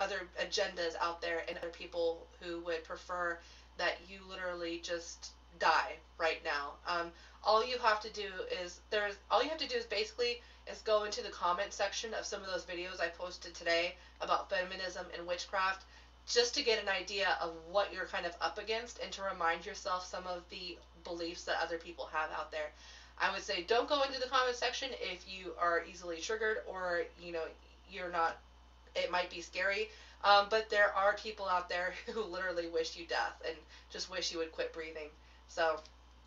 [SPEAKER 1] other agendas out there and other people who would prefer that you literally just die right now. Um, all you have to do is there's all you have to do is basically is go into the comment section of some of those videos I posted today about feminism and witchcraft just to get an idea of what you're kind of up against and to remind yourself some of the beliefs that other people have out there. I would say don't go into the comment section if you are easily triggered or you know you're not it might be scary um, but there are people out there who literally wish you death and just wish you would quit breathing so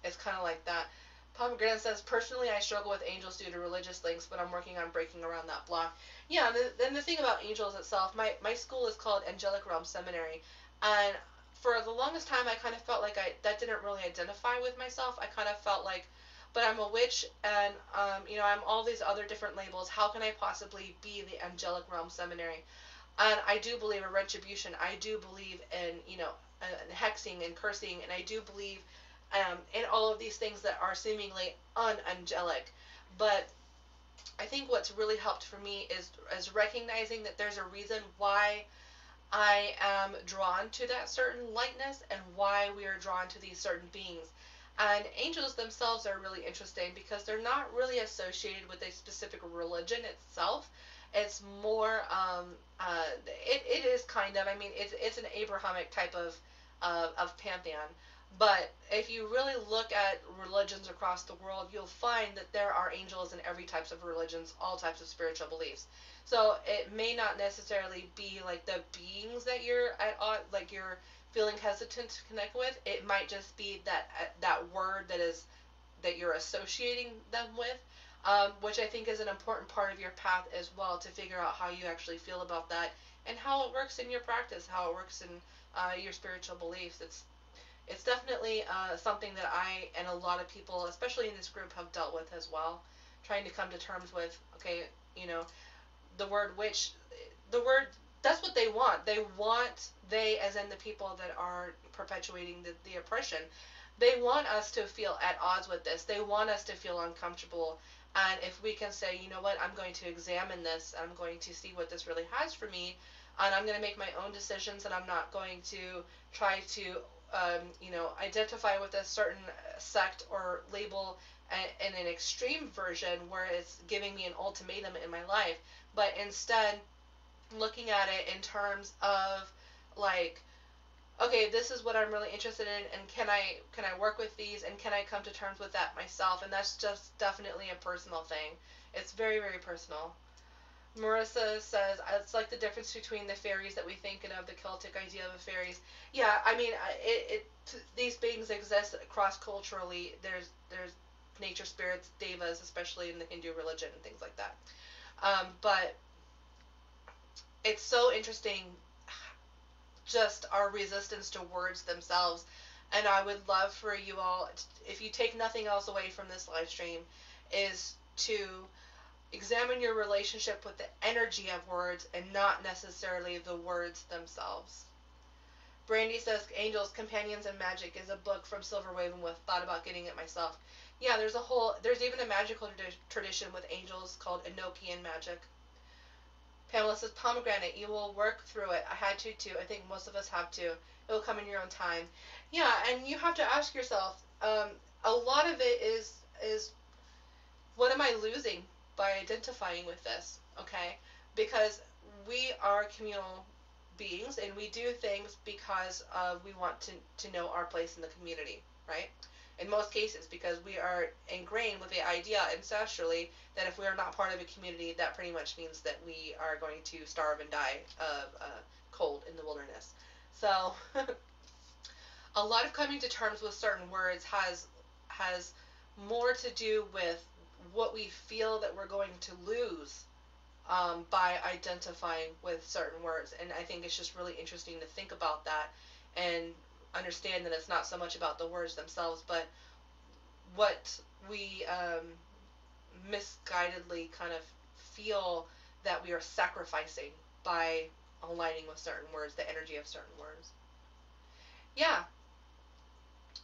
[SPEAKER 1] it's kind of like that. Pomegranate says, personally, I struggle with angels due to religious links, but I'm working on breaking around that block. Yeah, then the, the thing about angels itself, my, my school is called Angelic Realm Seminary, and for the longest time, I kind of felt like I that didn't really identify with myself. I kind of felt like, but I'm a witch, and um, you know, I'm all these other different labels. How can I possibly be the Angelic Realm Seminary? And I do believe in retribution. I do believe in you know, hexing and cursing, and I do believe um, and all of these things that are seemingly unangelic. But I think what's really helped for me is is recognizing that there's a reason why I am drawn to that certain lightness and why we are drawn to these certain beings. And angels themselves are really interesting because they're not really associated with a specific religion itself. It's more, um, uh, it, it is kind of, I mean, it's, it's an Abrahamic type of, uh, of pantheon. But if you really look at religions across the world, you'll find that there are angels in every types of religions, all types of spiritual beliefs. So it may not necessarily be like the beings that you're at like you're feeling hesitant to connect with. It might just be that uh, that word that is that you're associating them with, um, which I think is an important part of your path as well to figure out how you actually feel about that and how it works in your practice, how it works in uh, your spiritual beliefs. It's it's definitely uh, something that I and a lot of people, especially in this group, have dealt with as well. Trying to come to terms with, okay, you know, the word witch, the word, that's what they want. They want, they, as in the people that are perpetuating the, the oppression, they want us to feel at odds with this. They want us to feel uncomfortable. And if we can say, you know what, I'm going to examine this, I'm going to see what this really has for me, and I'm going to make my own decisions, and I'm not going to try to um, you know, identify with a certain sect or label in an extreme version where it's giving me an ultimatum in my life, but instead looking at it in terms of like okay this is what i'm really interested in and can i can i work with these and can i come to terms with that myself? And that's just definitely a personal thing. It's very very personal Marissa says it's like the difference between the fairies that we think and of the Celtic idea of fairies. Yeah, I mean, it, it these beings exist cross culturally. There's there's nature spirits, devas, especially in the Hindu religion and things like that. Um, but it's so interesting, just our resistance to words themselves. And I would love for you all, if you take nothing else away from this live stream, is to examine your relationship with the energy of words and not necessarily the words themselves. Brandy says Angels, Companions, and Magic is a book from Silver RavenWolf. Thought about getting it myself. Yeah, there's a whole, there's even a magical trad- tradition with angels called Enochian magic. Pamela says pomegranate. You will work through it. I had to too. I think most of us have to. It will come in your own time. Yeah, and you have to ask yourself. Um, a lot of it is is what am I losing by identifying with this, okay? Because we are communal beings and we do things because uh, we want to, to know our place in the community, right? In most cases, because we are ingrained with the idea ancestrally that if we are not part of a community, that pretty much means that we are going to starve and die of uh, cold in the wilderness. So, a lot of coming to terms with certain words has has more to do with what we feel that we're going to lose um, by identifying with certain words. And I think it's just really interesting to think about that and understand that it's not so much about the words themselves, but what we um, misguidedly kind of feel that we are sacrificing by aligning with certain words, the energy of certain words. Yeah.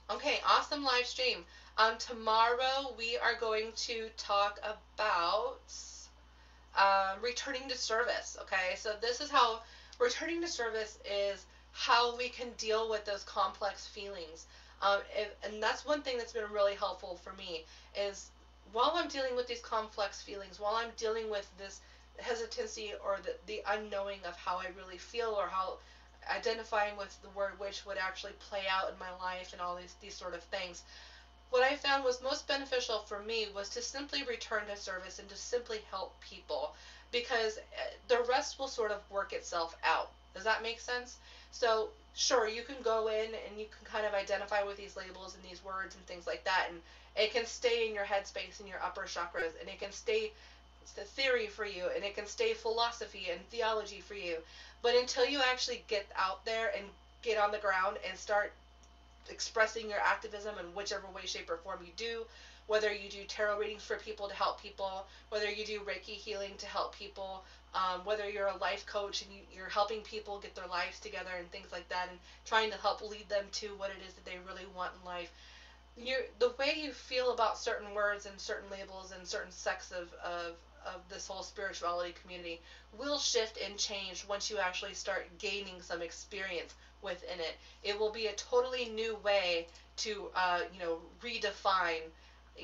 [SPEAKER 1] Okay, awesome live stream. Um, tomorrow we are going to talk about uh, returning to service. Okay, so this is how returning to service is how we can deal with those complex feelings. Um, if, and that's one thing that's been really helpful for me is while I'm dealing with these complex feelings, while I'm dealing with this hesitancy or the, the unknowing of how I really feel or how identifying with the word witch would actually play out in my life and all these these sort of things what I found was most beneficial for me was to simply return to service and to simply help people because eh, the rest will sort of work itself out. Does that make sense? So, sure, you can go in and you can kind of identify with these labels and these words and things like that, and it can stay in your headspace and your upper chakras, and it can stay the theory for you, and it can stay philosophy and theology for you. But until you actually get out there and get on the ground and start expressing your activism in whichever way, shape, or form you do. Whether you do tarot readings for people to help people, whether you do Reiki healing to help people, um, whether you're a life coach and you, are helping people get their lives together and things like that, and trying to help lead them to what it is that they really want in life. you the way you feel about certain words and certain labels and certain sects of, of, of this whole spirituality community will shift and change once you actually start gaining some experience within it. It will be a totally new way to, uh, you know, redefine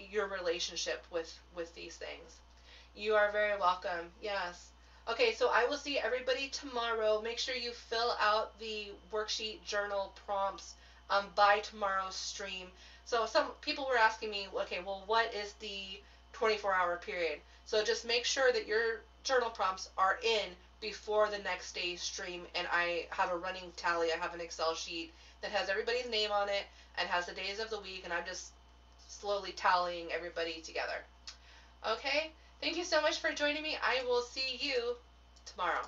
[SPEAKER 1] your relationship with with these things. You are very welcome. Yes. Okay, so I will see everybody tomorrow. Make sure you fill out the worksheet journal prompts um, by tomorrow's stream. So some people were asking me, okay, well, what is the 24 hour period? So just make sure that your journal prompts are in before the next day's stream and I have a running tally. I have an Excel sheet that has everybody's name on it and has the days of the week and I'm just slowly tallying everybody together. Okay? Thank you so much for joining me. I will see you tomorrow.